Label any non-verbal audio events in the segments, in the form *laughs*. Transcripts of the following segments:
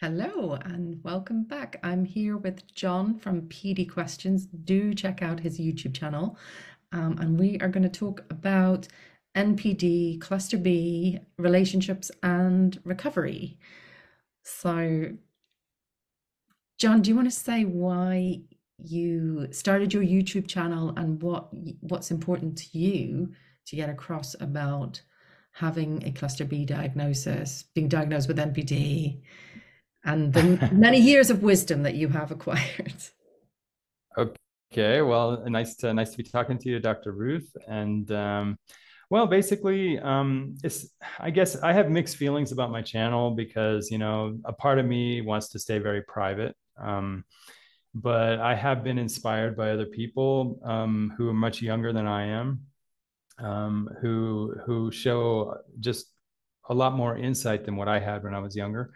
Hello and welcome back. I'm here with John from PD Questions. Do check out his YouTube channel. Um, and we are going to talk about NPD, Cluster B, relationships, and recovery. So, John, do you want to say why you started your YouTube channel and what what's important to you to get across about having a cluster B diagnosis, being diagnosed with NPD, and the many years of wisdom that you have acquired. Okay, well, nice to nice to be talking to you, Dr. Ruth. And um, well, basically, um, it's I guess I have mixed feelings about my channel because you know a part of me wants to stay very private. Um, but I have been inspired by other people um, who are much younger than I am, um, who who show just a lot more insight than what I had when I was younger.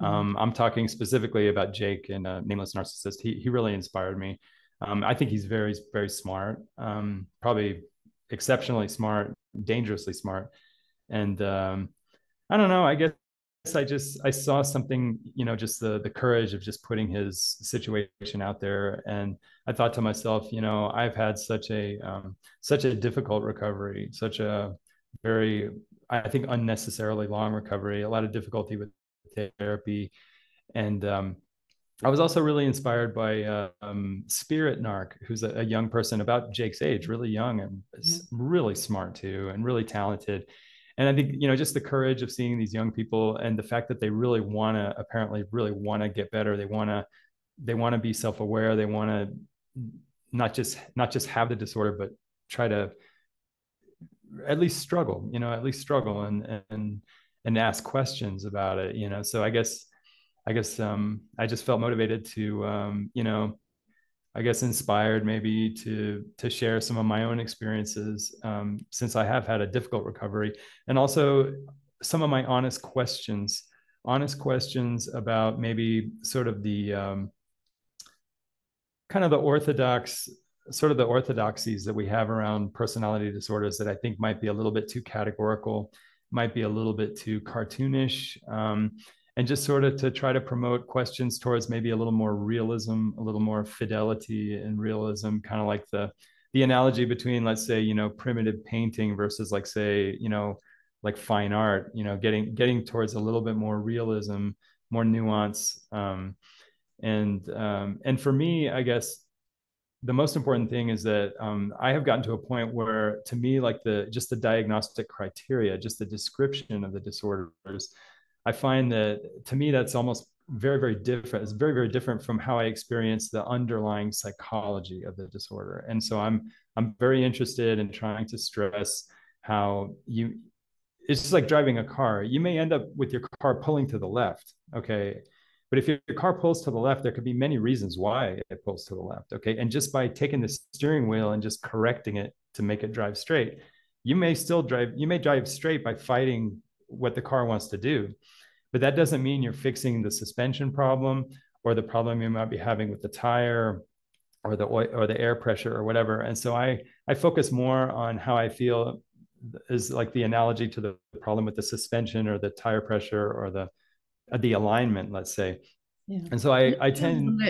Mm-hmm. Um, I'm talking specifically about Jake and uh, Nameless Narcissist. He he really inspired me. Um, I think he's very very smart, um, probably exceptionally smart, dangerously smart, and um, I don't know. I guess I just I saw something, you know, just the the courage of just putting his situation out there, and I thought to myself, you know, I've had such a um, such a difficult recovery, such a very I think unnecessarily long recovery, a lot of difficulty with therapy, and um, I was also really inspired by uh, um, Spirit Narc, who's a, a, young person about Jake's age, really young and mm-hmm. really smart too, and really talented. And i think you know just the courage of seeing these young people and the fact that they really want to apparently really want to get better. They want to they want to be self-aware. They want to not just not just have the disorder but try to at least struggle you know at least struggle. And and and ask questions about it you know? So i guess i guess um i just felt motivated to um you know I guess inspired maybe to to share some of my own experiences um, since I have had a difficult recovery, and also some of my honest questions, honest questions about maybe sort of the um, kind of the orthodox sort of the orthodoxies that we have around personality disorders that I think might be a little bit too categorical, might be a little bit too cartoonish. Um, and just sort of to try to promote questions towards maybe a little more realism, a little more fidelity and realism, kind of like the the analogy between let's say you know primitive painting versus like say you know like fine art you know getting getting towards a little bit more realism more nuance um, and um, and for me i guess the most important thing is that um, i have gotten to a point where to me like the just the diagnostic criteria just the description of the disorders I find that to me that's almost very very different. It's very very different from how I experience the underlying psychology of the disorder. And so I'm I'm very interested in trying to stress how you it's just like driving a car. You may end up with your car pulling to the left, okay? But if your car pulls to the left, there could be many reasons why it pulls to the left, okay? And just by taking the steering wheel and just correcting it to make it drive straight, you may still drive you may drive straight by fighting what the car wants to do. But that doesn't mean you're fixing the suspension problem or the problem you might be having with the tire or the oil or the air pressure or whatever. And so I I focus more on how I feel is like the analogy to the problem with the suspension or the tire pressure or the the alignment, let's say. Yeah. And so I I tend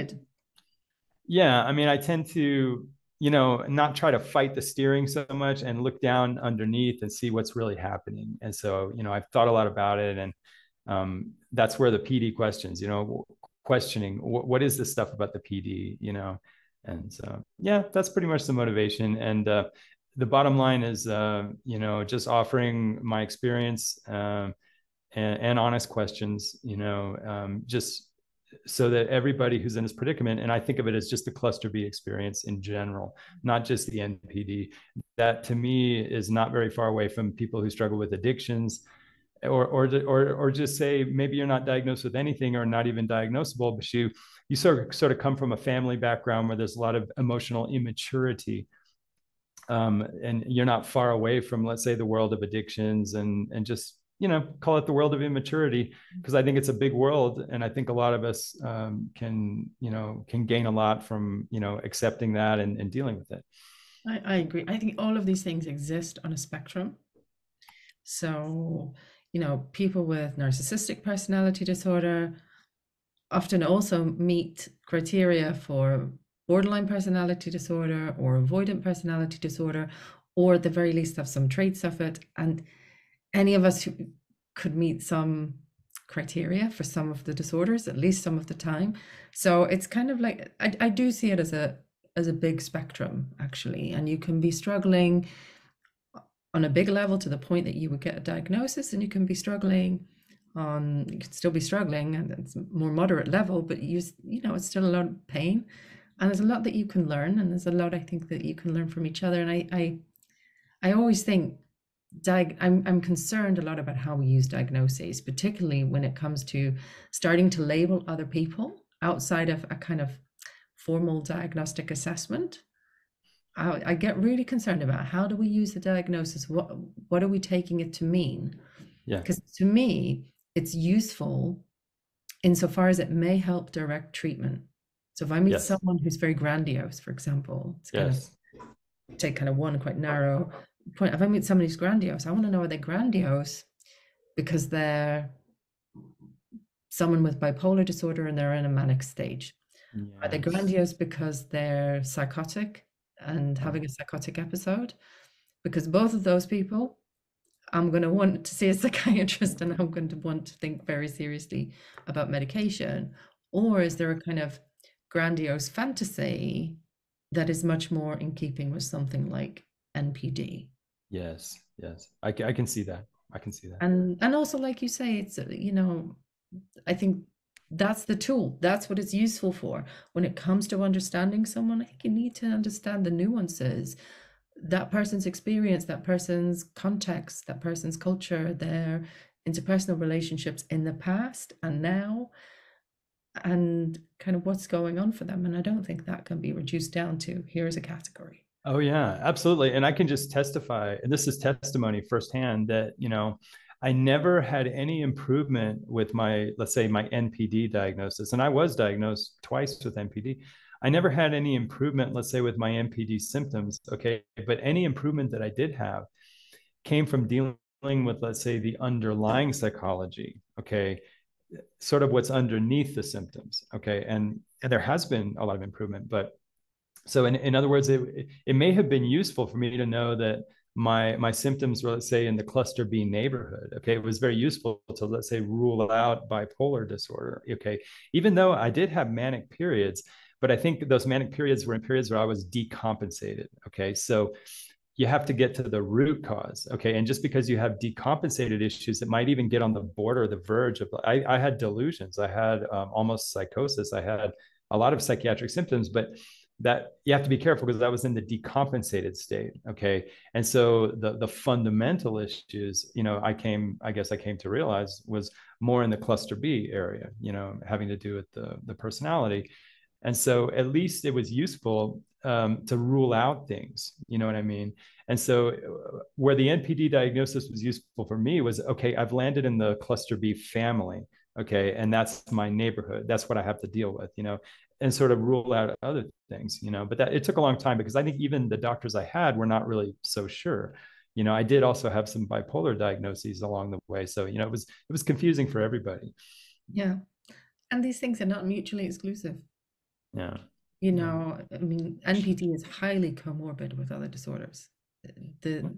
yeah, I mean I tend to you know, not try to fight the steering so much and look down underneath and see what's really happening. And so, you know, I've thought a lot about it and um, that's where the PD questions, you know, questioning what, what is this stuff about the PD, you know, and so yeah, that's pretty much the motivation. And uh, the bottom line is, uh, you know, just offering my experience um, and, and, honest questions, you know, um, just so that everybody who's in this predicament, and I think of it as just the cluster B experience in general, not just the NPD, that to me is not very far away from people who struggle with addictions, or or or or just say maybe you're not diagnosed with anything or not even diagnosable, but you you sort of sort of come from a family background where there's a lot of emotional immaturity. Um, and you're not far away from, let's say, the world of addictions and and just you know call it the world of immaturity because I think it's a big world, and I think a lot of us um, can you know can gain a lot from you know accepting that and, and dealing with it. I, I agree. I think all of these things exist on a spectrum. So you know, people with narcissistic personality disorder often also meet criteria for borderline personality disorder or avoidant personality disorder, or at the very least have some traits of it. And any of us who could meet some criteria for some of the disorders, at least some of the time. So it's kind of like I, I do see it as a as a big spectrum actually, and you can be struggling on a big level to the point that you would get a diagnosis, and you can be struggling on you can still be struggling and it's more moderate level, but you you know it's still a lot of pain, and there's a lot that you can learn, and there's a lot I think that you can learn from each other, and I I I always think diag- I'm, I'm concerned a lot about how we use diagnoses, particularly when it comes to starting to label other people outside of a kind of formal diagnostic assessment. I, I get really concerned about how do we use the diagnosis? What what are we taking it to mean? Yeah. Because to me, it's useful insofar as it may help direct treatment. So if I meet Yes. someone who's very grandiose, for example, it's kind Yes. of take kind of one quite narrow point. If I meet somebody who's grandiose, I want to know are they grandiose because they're someone with bipolar disorder and they're in a manic stage. Are they grandiose because they're psychotic and having a psychotic episode? Because both of those people, I'm going to want to see a *laughs* psychiatrist and I'm going to want to think very seriously about medication. Or is there a kind of grandiose fantasy that is much more in keeping with something like NPD? Yes. Yes. I, I can see that. I can see that. And and also, like you say, it's uh, you know, I think that's the tool. That's what it's useful for. When it comes to understanding someone, I think you need to understand the nuances, that person's experience, that person's context, that person's culture, their interpersonal relationships in the past and now, and kind of what's going on for them. And I don't think that can be reduced down to here's a category. Oh yeah, absolutely. And I can just testify, and this is testimony firsthand that, you know, I never had any improvement with my, let's say, my NPD diagnosis. And I was diagnosed twice with NPD. I never had any improvement, let's say, with my NPD symptoms. Okay. But any improvement that I did have came from dealing with, let's say, the underlying psychology. Okay. Sort of what's underneath the symptoms. Okay. And, and there has been a lot of improvement, but so in, in other words it, it may have been useful for me to know that my my symptoms were let's say in the cluster b neighborhood okay? It was very useful to let's say rule out bipolar disorder okay? Even though i did have manic periods but i think those manic periods were in periods where i was decompensated okay? So you have to get to the root cause okay? And just because you have decompensated issues it might even get on the border the verge of i, I had delusions. I had um, almost psychosis. I had a lot of psychiatric symptoms but that you have to be careful because that was in the decompensated state. Okay. And so the the fundamental issues, you know, I came, I guess I came to realize was more in the cluster B area, you know, having to do with the the personality. And so at least it was useful um, to rule out things, you know what I mean? And so uh, where the NPD diagnosis was useful for me was okay, I've landed in the cluster B family okay and that's my neighborhood that's what i have to deal with you know and sort of rule out other things, you know. But that it took a long time because I think even the doctors I had were not really so sure. You know, I did also have some bipolar diagnoses along the way, so you know, it was it was confusing for everybody. Yeah. And these things are not mutually exclusive. Yeah. You know, I mean, NPD is highly comorbid with other disorders. The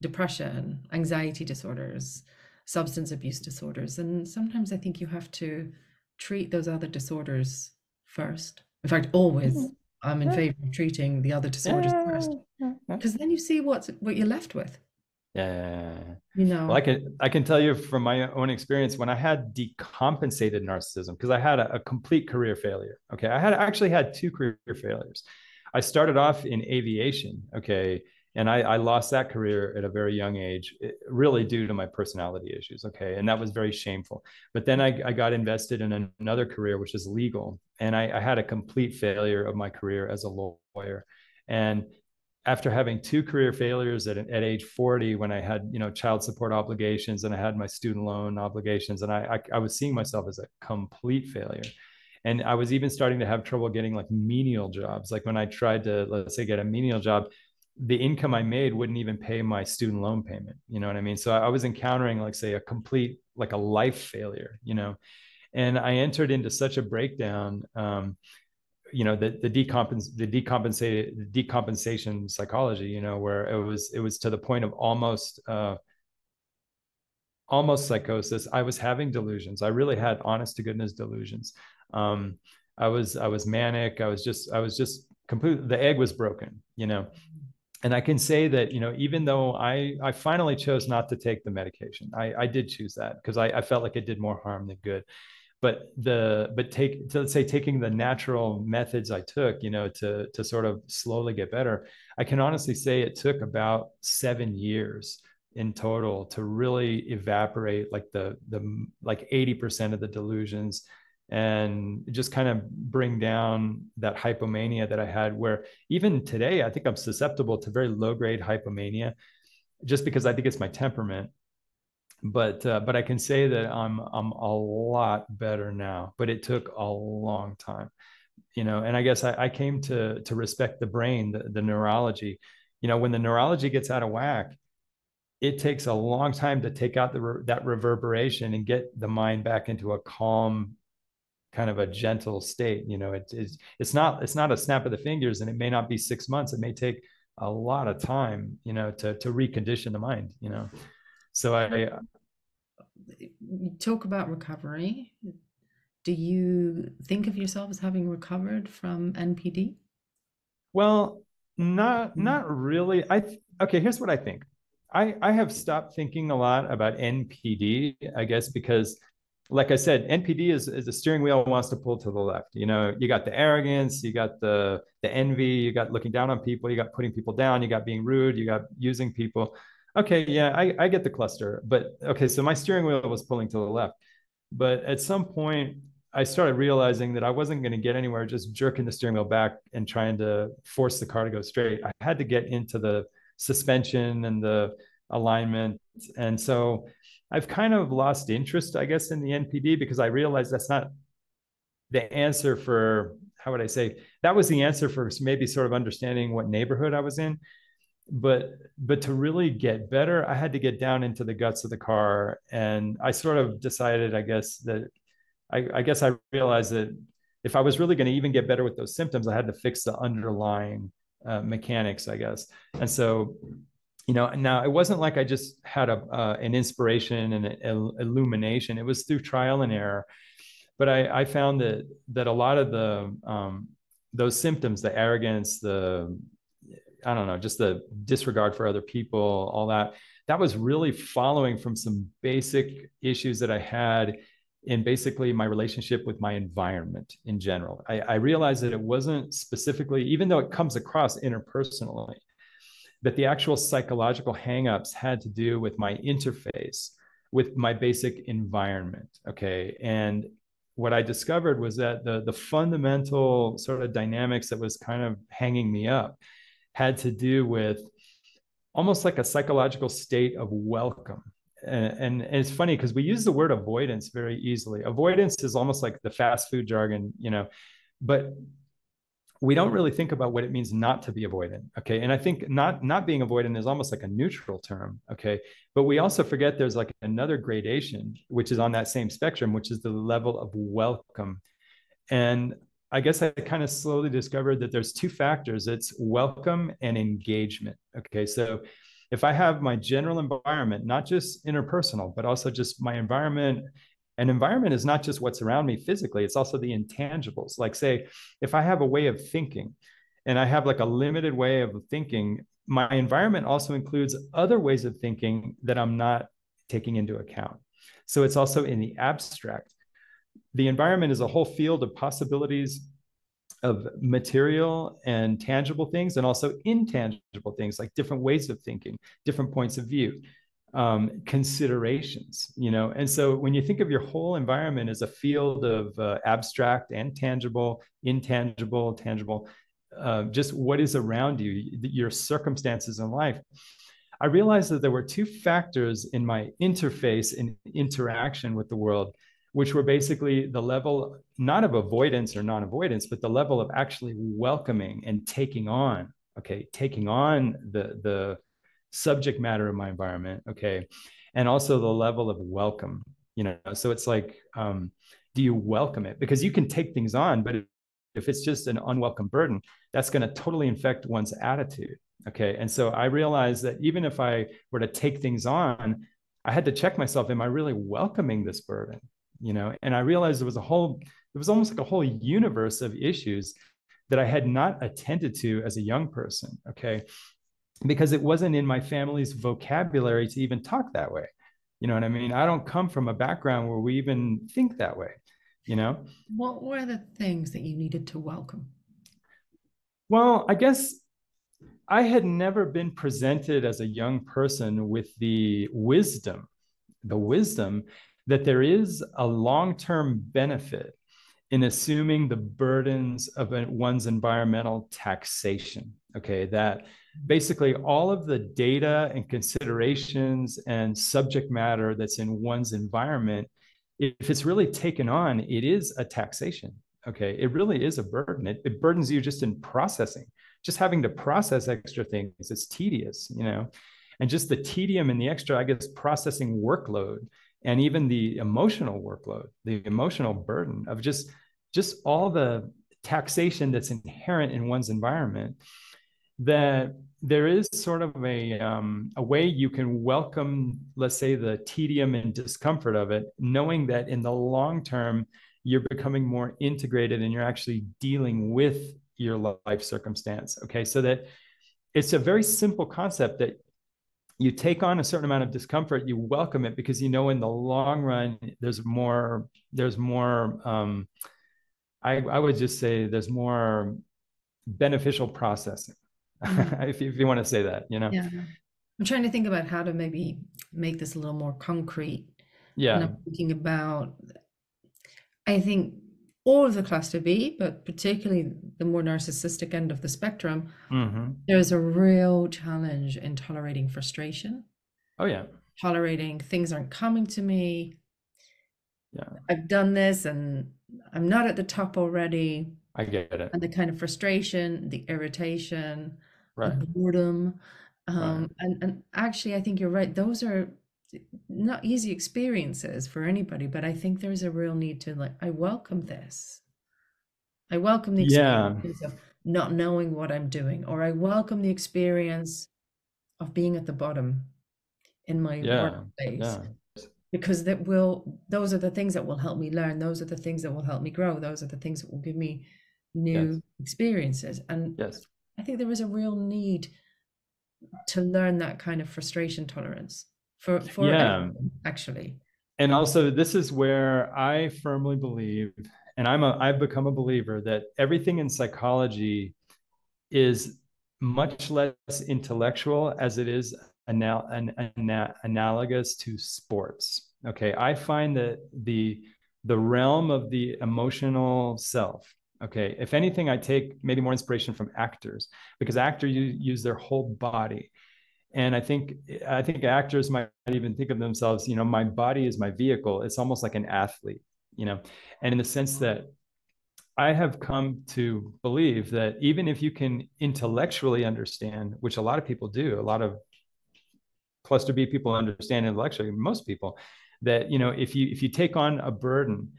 depression, anxiety disorders, substance abuse disorders. And sometimes I think you have to treat those other disorders first. In fact, always mm-hmm. I'm in Yeah. favor of treating the other disorders first. Because then you see what's what you're left with. Yeah. You know. Well, I can I can tell you from my own experience when I had decompensated narcissism because I had a, a complete career failure. Okay, I had actually had two career failures. I started off in aviation. Okay, and I, I lost that career at a very young age, really due to my personality issues. Okay, and that was very shameful. But then I, I got invested in an, another career, which is legal, and I, I had a complete failure of my career as a lawyer. And after having two career failures at, at age 40 when i had you know child support obligations and i had my student loan obligations and I, I was seeing myself as a complete failure and i was even starting to have trouble getting like menial jobs like when i tried to let's say get a menial job the income i made wouldn't even pay my student loan payment you know what i mean? So i was encountering like say a complete like a life failure you know? And I entered into such a breakdown. Um, you know the the decompens the decompensated decompensation psychology you know where it was it was to the point of almost uh almost psychosis. I was having delusions. I really had honest to goodness delusions. Um i was i was manic. I was just i was just completely the egg was broken you know and i can say that you know even though i i finally chose not to take the medication i i did choose that because I, I felt like it did more harm than good. But the but take let's say taking the natural methods i took you know to to sort of slowly get better i can honestly say it took about seven years in total to really evaporate like the the like 80% of the delusions and just kind of bring down that hypomania that I had where even today I think I'm susceptible to very low grade hypomania just because I think it's my temperament. But uh, but I can say that I'm I'm a lot better now but it took a long time you know and I guess I, I came to to respect the brain the, the neurology. You know when the neurology gets out of whack it takes a long time to take out the that reverberation and get the mind back into a calm kind of a gentle state you know it, it's it's not it's not a snap of the fingers and it may not be six months. It may take a lot of time you know to to recondition the mind you know. So i talk about recovery. Do you think of yourself as having recovered from npd well not hmm. not really. I okay here's what i think. I i have stopped thinking a lot about npd i guess because like I said, NPD is, is a steering wheel wants to pull to the left. You know, you got the arrogance, you got the the envy, you got looking down on people, you got putting people down, you got being rude, you got using people. Okay, yeah, I, I get the cluster, but okay, so my steering wheel was pulling to the left. But at some point, I started realizing that I wasn't going to get anywhere just jerking the steering wheel back and trying to force the car to go straight. I had to get into the suspension and the alignment. And so I've kind of lost interest, I guess, in the NPD because I realized that's not the answer for how would I say that was the answer for maybe sort of understanding what neighborhood I was in. But but to really get better, I had to get down into the guts of the car, and I sort of decided, I guess that I, I guess I realized that if I was really going to even get better with those symptoms, I had to fix the underlying uh, mechanics, I guess. And so you know now it wasn't like i just had a uh, an inspiration and an illumination. It was through trial and error. But i i found that that a lot of the um, those symptoms the arrogance the i don't know just the disregard for other people all that that was really following from some basic issues that i had in basically my relationship with my environment in general. I, I realized that it wasn't specifically even though it comes across interpersonally that the actual psychological hangups had to do with my interface with my basic environment okay? And what i discovered was that the the fundamental sort of dynamics that was kind of hanging me up had to do with almost like a psychological state of welcome. And, and, and it's funny because we use the word avoidance very easily. Avoidance is almost like the fast food jargon you know? But we don't mm. really think about what it means not to be avoidant okay? And i think not not being avoidant is almost like a neutral term okay? But we also forget there's like another gradation which is on that same spectrum which is the level of welcome. And i guess i kind of slowly discovered that there's two factors. It's welcome and engagement okay? So if i have my general environment not just interpersonal but also just my environment and environment is not just what's around me physically it's also the intangibles. Like say if i have a way of thinking and i have like a limited way of thinking my environment also includes other ways of thinking that i'm not taking into account. So it's also in the abstract. The environment is a whole field of possibilities of material and tangible things and also intangible things like different ways of thinking different points of view um, considerations, you know. And so when you think of your whole environment as a field of uh, abstract and tangible, intangible, tangible, uh, just what is around you, your circumstances in life. I realized that there were two factors in my interface and interaction with the world, which were basically the level not of avoidance or non-avoidance, but the level of actually welcoming and taking on, okay, taking on the the subject matter of my environment okay? And also the level of welcome you know? So it's like um do you welcome it? Because you can take things on but if it's just an unwelcome burden that's going to totally infect one's attitude okay? And so i realized that even if i were to take things on i had to check myself am i really welcoming this burden you know? And i realized there was a whole it was almost like a whole universe of issues that i had not attended to as a young person okay because it wasn't in my family's vocabulary to even talk that way. You know what i mean? I don't come from a background where we even think that way you know? What were the things that you needed to welcome? Well i guess i had never been presented as a young person with the wisdom the wisdom that there is a long-term benefit in assuming the burdens of one's environmental taxation okay? That basically all of the data and considerations and subject matter that's in one's environment if it's really taken on, it is a taxation. Okay. It really is a burden. It, it burdens you just in processing, just having to process extra things. It's tedious, you know, and just the tedium and the extra, I guess, processing workload and even the emotional workload, the emotional burden of just just all the taxation that's inherent in one's environment that there is sort of a um, a way you can welcome, let's say, the tedium and discomfort of it, knowing that in the long term you're becoming more integrated and you're actually dealing with your life circumstance. Okay, so that it's a very simple concept that you take on a certain amount of discomfort, you welcome it because you know in the long run there's more there's more. Um, I, I would just say there's more beneficial processing mm-hmm. if, *laughs* if you want to say that, you know? Yeah. I'm trying to think about how to maybe make this a little more concrete. Yeah. And I'm thinking about, I think all of the cluster B, but particularly the more narcissistic end of the spectrum, mm-hmm. there's a real challenge in tolerating frustration. Oh, yeah. Tolerating things aren't coming to me. Yeah. I've done this and I'm not at the top already. I get it. And the kind of frustration, the irritation, right. the boredom. Um, right. and, and actually, I think you're right. Those are not easy experiences for anybody, but I think there's a real need to like, I welcome this. I welcome the experience yeah. of not knowing what I'm doing, or I welcome the experience of being at the bottom in my yeah. workplace. Yeah. Because that will those are the things that will help me learn. Those are the things that will help me grow. Those are the things that will give me new yes. experiences. And yes. I think there is a real need to learn that kind of frustration tolerance for for yeah. Actually. And also this is where I firmly believe and I'm a I've become a believer that everything in psychology is much less intellectual as it is anal- an, an, analogous to sports. Okay, I find that the the realm of the emotional self Okay. If anything, I take maybe more inspiration from actors because actors you use their whole body. And I think I think actors might even think of themselves, you know, my body is my vehicle. It's almost like an athlete, you know, and in the sense that I have come to believe that even if you can intellectually understand, which a lot of people do, a lot of cluster B people understand intellectually, most people, that you know, if you if you take on a burden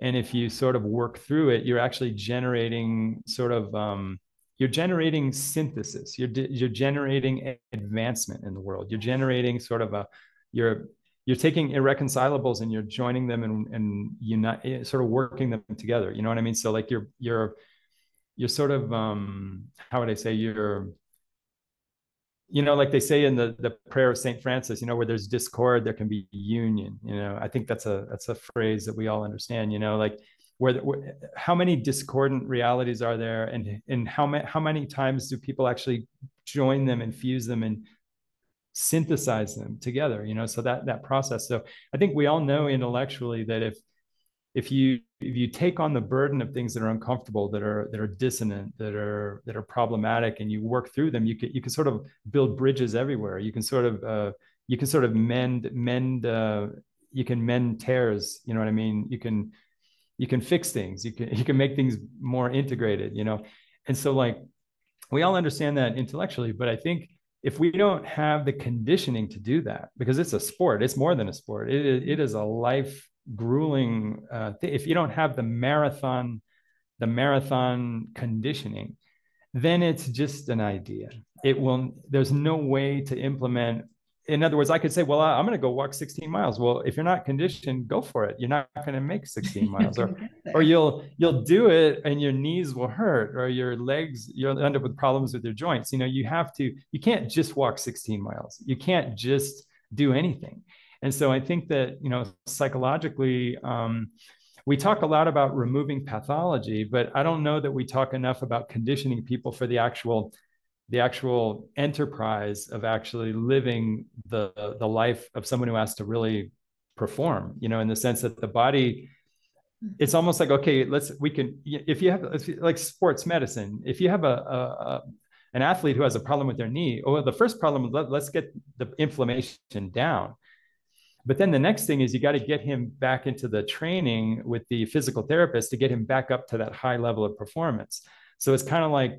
and if you sort of work through it you're actually generating sort of um, you're generating synthesis. You're you're generating advancement in the world. You're generating sort of a you're you're taking irreconcilables and you're joining them and and unite eh, sort of working them together. You know what i mean? So like you're you're you're sort of um how would i say? You're you know, like they say in the the prayer of Saint Francis, you know, where there's discord, there can be union. You know, I think that's a that's a phrase that we all understand. You know, like where, where how many discordant realities are there, and and how many how many times do people actually join them and fuse them and synthesize them together? You know, so that that process. So I think we all know intellectually that if if you if you take on the burden of things that are uncomfortable that are that are dissonant that are that are problematic and you work through them you can you can sort of build bridges everywhere. You can sort of uh, you can sort of mend mend uh, you can mend tears you know what i mean? You can you can fix things. You can *laughs* you can make things more integrated you know? And so like we all understand that intellectually but i think if we don't have the conditioning to do that because it's a sport it's more than a sport. It, it is a life grueling uh, if you don't have the marathon the marathon conditioning then it's just an idea. It will there's no way to implement in other words i could say well i'm going to go walk 16 miles. Well if you're not conditioned go for it. You're not going to make 16 *laughs* miles or or you'll you'll do it and your knees will hurt or your legs you'll end up with problems with your joints. You know you have to you can't just walk 16 miles. You can't just do anything and so i think that you know psychologically um, we talk a lot about removing pathology, but I don't know that we talk enough about conditioning people for the actual the actual enterprise of actually living the the life of someone who has to really perform you know in the sense that the body it's almost like okay let's we can if you have like sports medicine if you have a, a, a an athlete who has a problem with their knee oh the first problem let, let's get the inflammation down but then the next thing is you got to get him back into the training with the physical therapist to get him back up to that high level of performance. So it's kind of like,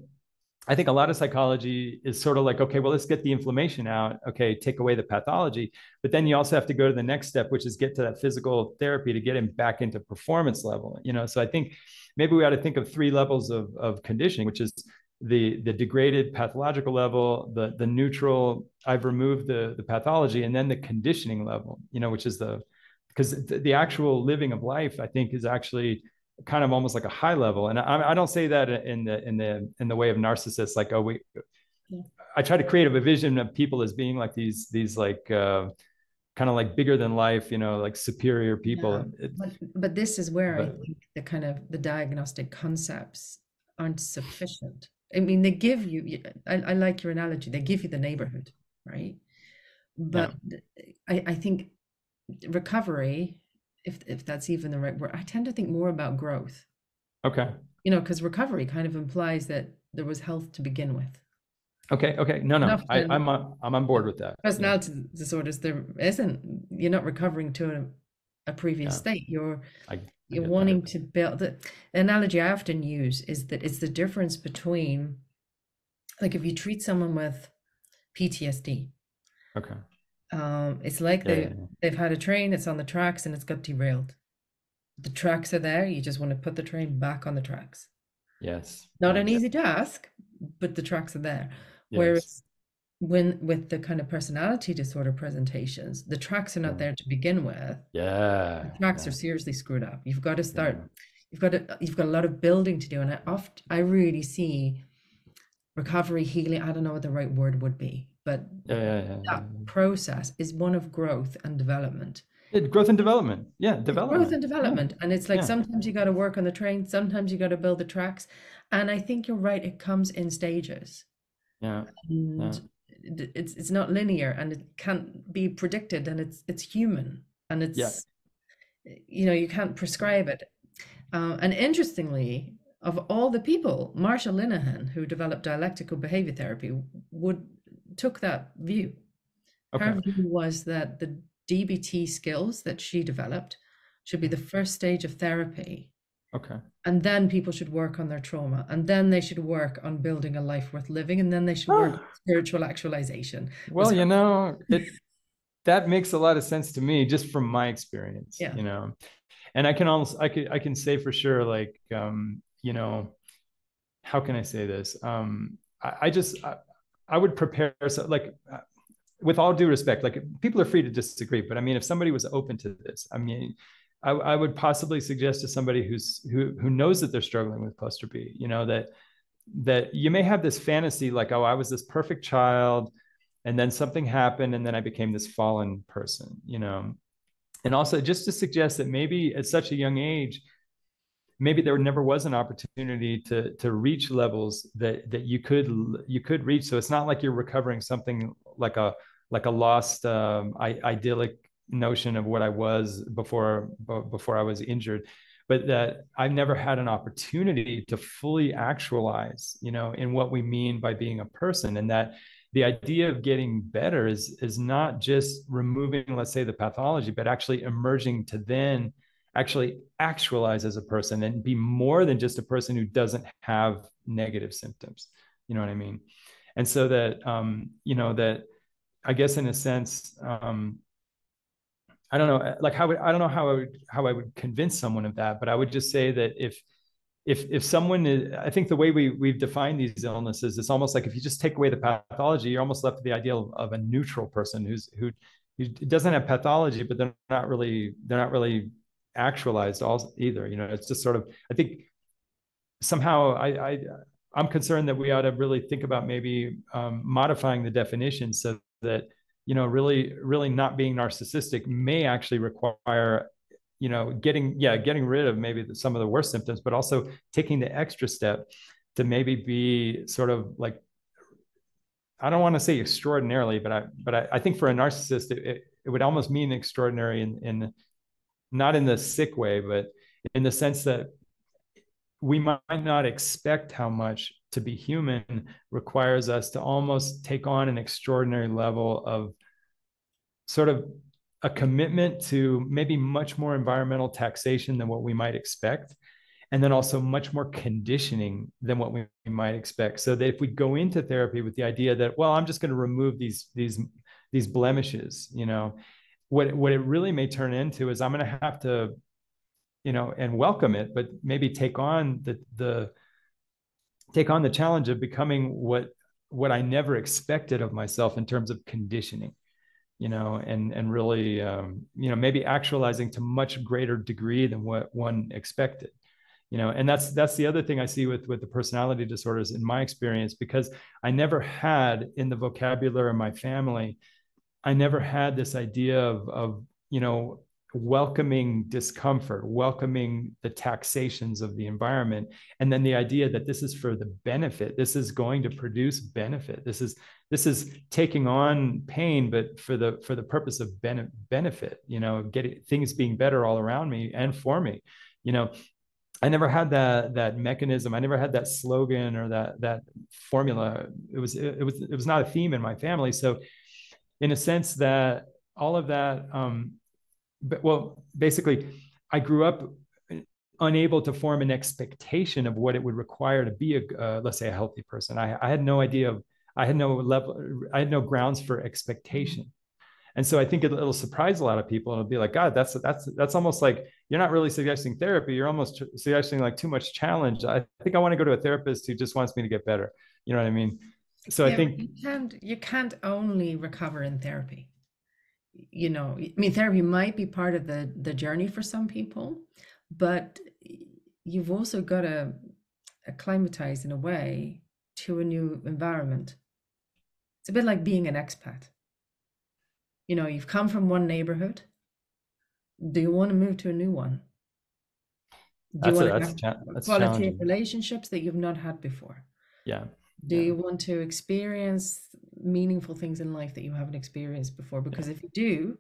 I think a lot of psychology is sort of like, okay, well, let's get the inflammation out. Okay, take away the pathology. But then you also have to go to the next step, which is get to that physical therapy to get him back into performance level. You know, so I think maybe we ought to think of three levels of, of conditioning, which is the the degraded pathological level the the neutral i've removed the the pathology and then the conditioning level you know which is the because the, the actual living of life i think is actually kind of almost like a high level and I, I don't say that in the in the in the way of narcissists like oh we yeah. i try to create a vision of people as being like these these like uh kind of like bigger than life you know like superior people yeah. but, but this is where but, i think the kind of the diagnostic concepts aren't sufficient I mean, they give you, I, I like your analogy, they give you the neighborhood, right? But yeah. I, I think recovery, if, if that's even the right word, I tend to think more about growth. Okay. You know, because recovery kind of implies that there was health to begin with. Okay. Okay. No, no, I, I'm on, I'm on board with that. Personality yeah. disorders, there isn't. You're not recovering to a, previous yeah. state. You're I, you're wanting that. to build the analogy I often use is that it's the difference between like if you treat someone with PTSD. Okay. Um, it's like yeah, they yeah. they've had a train, it's on the tracks and it's got derailed. The tracks are there, you just want to put the train back on the tracks. Yes. Not an easy task, but the tracks are there. Yes. Whereas when with the kind of personality disorder presentations the tracks are not mm. there to begin with. Yeah the tracks yeah. are seriously screwed up. You've got to start yeah. you've got to you've got a lot of building to do and i oft i really see recovery healing i don't know what the right word would be but yeah, that process is one of growth and development. It, growth and development. Yeah development growth and development and it's like sometimes you got to work on the train sometimes you got to build the tracks and i think you're right it comes in stages. Yeah, and it's it's not linear and it can't be predicted and it's it's human and it's yeah. you know you can't prescribe it uh, and interestingly of all the people Marsha Linehan who developed dialectical behavior therapy would took that view okay. her view was that the dbt skills that she developed should be the first stage of therapy Okay. And then people should work on their trauma. And then they should work on building a life worth living. And then they should work *gasps* on spiritual actualization. Well, you know, *laughs* it that makes a lot of sense to me just from my experience. Yeah. You know. And I can almost I could I can say for sure, like um, you know, how can I say this? Um, I, I just I, I would prepare so like uh, with all due respect, like people are free to disagree, but I mean, if somebody was open to this, I mean, I, I, would possibly suggest to somebody who's who who knows that they're struggling with cluster B, you know, that that you may have this fantasy like, oh, I was this perfect child, and then something happened, and then I became this fallen person, you know. And also just to suggest that maybe at such a young age, maybe there never was an opportunity to to reach levels that that you could you could reach. So it's not like you're recovering something like a like a lost um, I, idyllic notion of what I was before before I was injured, but that I've never had an opportunity to fully actualize, you know, in what we mean by being a person, and that the idea of getting better is is not just removing, let's say, the pathology, but actually emerging to then actually actualize as a person and be more than just a person who doesn't have negative symptoms. You know what I mean? And so that um, you know that I guess in a sense, um, I don't know, like how would, I don't know how I would how I would convince someone of that, but I would just say that if if if someone is, I think the way we we've defined these illnesses, it's almost like if you just take away the pathology, you're almost left with the idea of, of a neutral person who's who who doesn't have pathology, but they're not really they're not really actualized all either. You know, it's just sort of I think somehow I, I I'm concerned that we ought to really think about maybe um, modifying the definition so that you know really really not being narcissistic may actually require you know getting yeah getting rid of maybe some of the worst symptoms but also taking the extra step to maybe be sort of like i don't want to say extraordinarily but i but i, I think for a narcissist it, it would almost mean extraordinary in in not in the sick way but in the sense that we might not expect how much to be human requires us to almost take on an extraordinary level of sort of a commitment to maybe much more environmental taxation than what we might expect and then also much more conditioning than what we might expect. So that if we go into therapy with the idea that well i'm just going to remove these these these blemishes you know what what it really may turn into is i'm going to have to you know and welcome it but maybe take on the the take on the challenge of becoming what what i never expected of myself in terms of conditioning you know and and really um, you know maybe actualizing to much greater degree than what one expected you know and that's that's the other thing i see with with the personality disorders in my experience because i never had in the vocabulary of my family i never had this idea of of you know welcoming discomfort, welcoming the taxations of the environment, and then the idea that this is for the benefit. This is going to produce benefit. This is this is taking on pain, but for the for the purpose of bene- benefit. You know, getting things being better all around me and for me. You know, I never had that that mechanism. I never had that slogan or that that formula. It was it, it was it was not a theme in my family. So, in a sense, that all of that um, well, basically, I grew up unable to form an expectation of what it would require to be a, uh, let's say, a healthy person. I, I had no idea of, I had no level, I had no grounds for expectation. And so I think it'll, it'll, surprise a lot of people. It'll be like, God, that's that's that's almost like you're not really suggesting therapy. You're almost suggesting like too much challenge. I think I want to go to a therapist who just wants me to get better. You know what I mean? So yeah, I think you can't you can't only recover in therapy you know i mean therapy might be part of the the journey for some people but you've also got to acclimatize in a way to a new environment. It's a bit like being an expat. You know you've come from one neighborhood. Do you want to move to a new one? Do that's you want a, to have that's quality of relationships that you've not had before? Yeah do yeah. you want to experience meaningful things in life that you haven't experienced before because if you do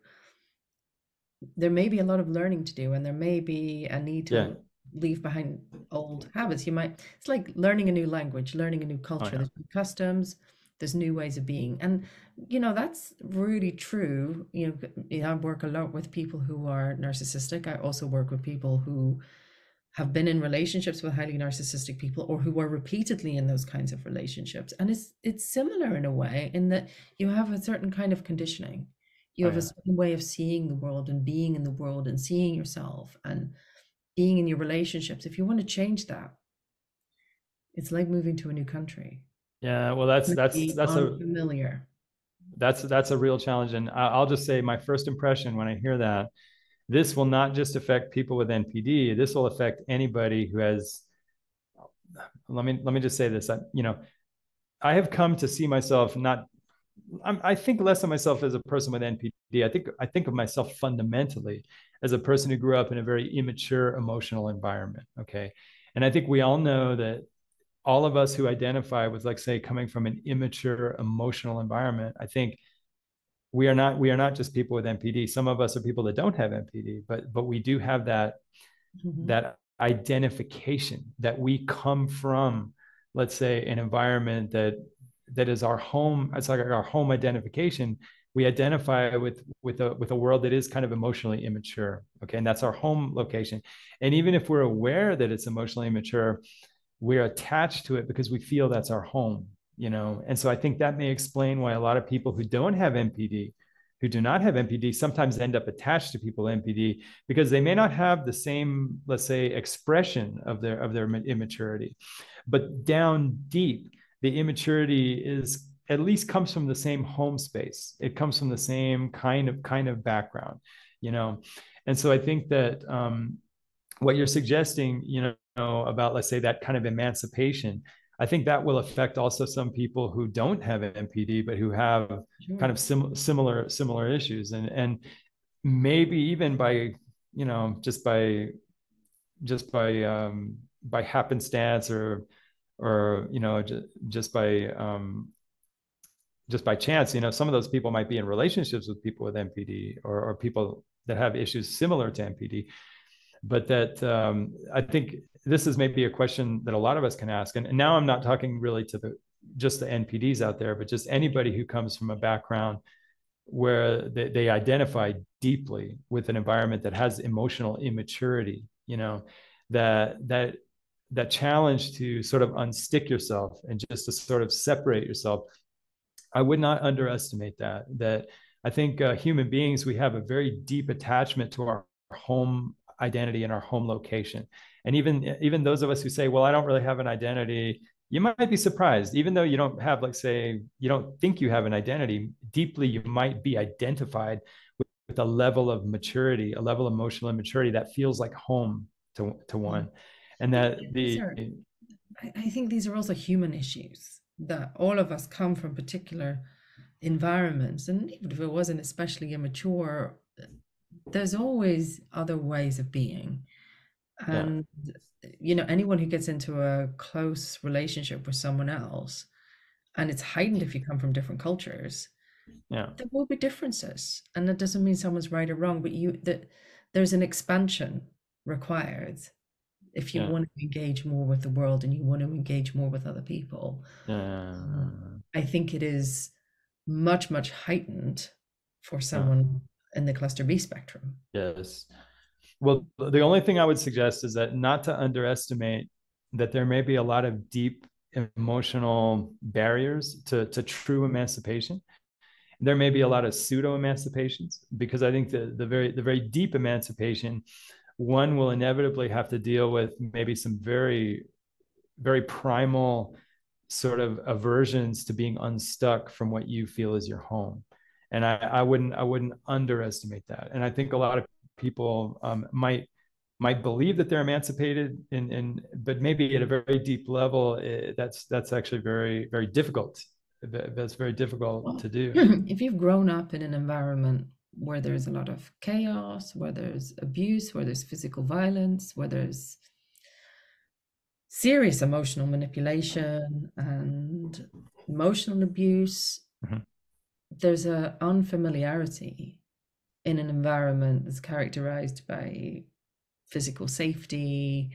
there may be a lot of learning to do and there may be a need to yeah. leave behind old habits. You might it's like learning a new language learning a new oh, culture. oh, yeah. there's new customs there's new ways of being. And you know that's really true. You know i work a lot with people who are narcissistic. I also work with people who have been in relationships with highly narcissistic people or who are repeatedly in those kinds of relationships. And it's it's similar in a way in that you have a certain kind of conditioning. You oh, have yeah. a certain way of seeing the world and being in the world and seeing yourself and being in your relationships. If you want to change that it's like moving to a new country. Yeah well that's that's that's a familiar that's that's a real challenge. And i'll just say my first impression when i hear that this will not just affect people with NPD. This will affect anybody who has. Let me let me just say this. I, you know, I have come to see myself not. I'm, I think less of myself as a person with NPD. I think I think of myself fundamentally as a person who grew up in a very immature emotional environment. Okay, and I think we all know that all of us who identify with, like, say, coming from an immature emotional environment, I think we are not we are not just people with NPD. Some of us are people that don't have NPD, but but we do have that mm-hmm. that identification that we come from, let's say, an environment that that is our home. It's like our home identification. We identify with with a with a world that is kind of emotionally immature. Okay, and that's our home location. And even if we're aware that it's emotionally immature, we're attached to it because we feel that's our home you know and so i think that may explain why a lot of people who don't have npd who do not have npd sometimes end up attached to people with NPD because they may not have the same, let's say, expression of their of their immaturity, but down deep, the immaturity is at least comes from the same home space. It comes from the same kind of kind of background, you know. And so I think that um, what you're suggesting, you know, about let's say that kind of emancipation, I think that will affect also some people who don't have NPD but who have sure. kind of sim- similar similar issues, and and maybe even by you know just by just by um, by happenstance or or you know just, just by um, just by chance, you know, some of those people might be in relationships with people with NPD or, or people that have issues similar to NPD but that um, I think this is maybe a question that a lot of us can ask. And, and now I'm not talking really to the just the NPDs out there, but just anybody who comes from a background where they, they identify deeply with an environment that has emotional immaturity, you know, that that that challenge to sort of unstick yourself and just to sort of separate yourself. I would not underestimate that. That I think uh, human beings we have a very deep attachment to our home identity in our home location. And even even those of us who say, well, I don't really have an identity, you might be surprised, even though you don't have, like, say, you don't think you have an identity, deeply you might be identified with, with a level of maturity, a level of emotional immaturity that feels like home to, to mm-hmm. one. And that the are, I think these are also human issues that all of us come from particular environments. And even if it wasn't especially immature there's always other ways of being and yeah. you know anyone who gets into a close relationship with someone else and it's heightened if you come from different cultures yeah there will be differences and that doesn't mean someone's right or wrong but you that there's an expansion required if you yeah. want to engage more with the world and you want to engage more with other people yeah. I think it is much much heightened for someone in the cluster B spectrum. Yes. Well, the only thing I would suggest is that not to underestimate that there may be a lot of deep emotional barriers to, to true emancipation. There may be a lot of pseudo emancipations because I think the, the very the very deep emancipation, one will inevitably have to deal with maybe some very, very primal sort of aversions to being unstuck from what you feel is your home and I, I wouldn't I wouldn't underestimate that. And I think a lot of people um, might might believe that they're emancipated, in, in but maybe at a very deep level, it, eh, that's that's actually very very difficult. That's very difficult well, to do. *clears throat* If you've grown up in an environment where there's a lot of chaos, where there's abuse, where there's physical violence, where there's serious emotional manipulation and emotional abuse, mm-hmm there's a unfamiliarity in an environment that's characterized by physical safety,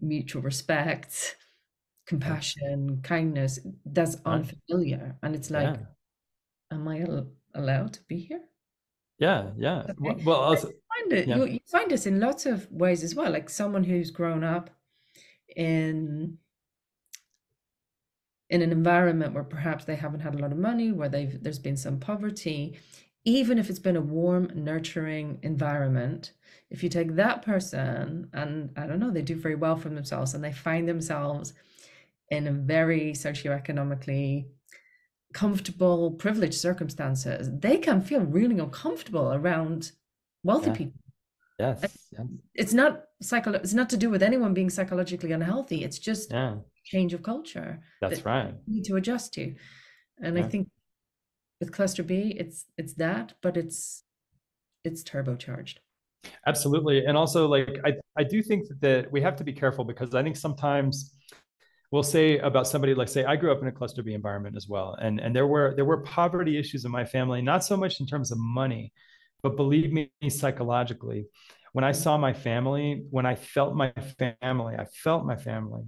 mutual respect, compassion, kindness. That's unfamiliar, and it's like, yeah. am I al- allowed to be here? Yeah, yeah. Okay. Well, also, you find it. Yeah. You, you find this in lots of ways as well. Like someone who's grown up in in an environment where perhaps they haven't had a lot of money, where they've there's been some poverty, even if it's been a warm, nurturing environment, if you take that person and I don't know, they do very well for themselves and they find themselves in a very socioeconomically comfortable, privileged circumstances, they can feel really uncomfortable around wealthy yeah. people. Yes. It's not psycho it's not to do with anyone being psychologically unhealthy. It's just yeah. change of culture that's that right. need to adjust to. And yeah. i think with cluster b it's it's that but it's it's turbocharged. Absolutely. And also like i i do think that we have to be careful because i think sometimes we'll say about somebody like say i grew up in a cluster b environment as well. And and there were there were poverty issues in my family not so much in terms of money but believe me psychologically when i saw my family when i felt my family i felt my family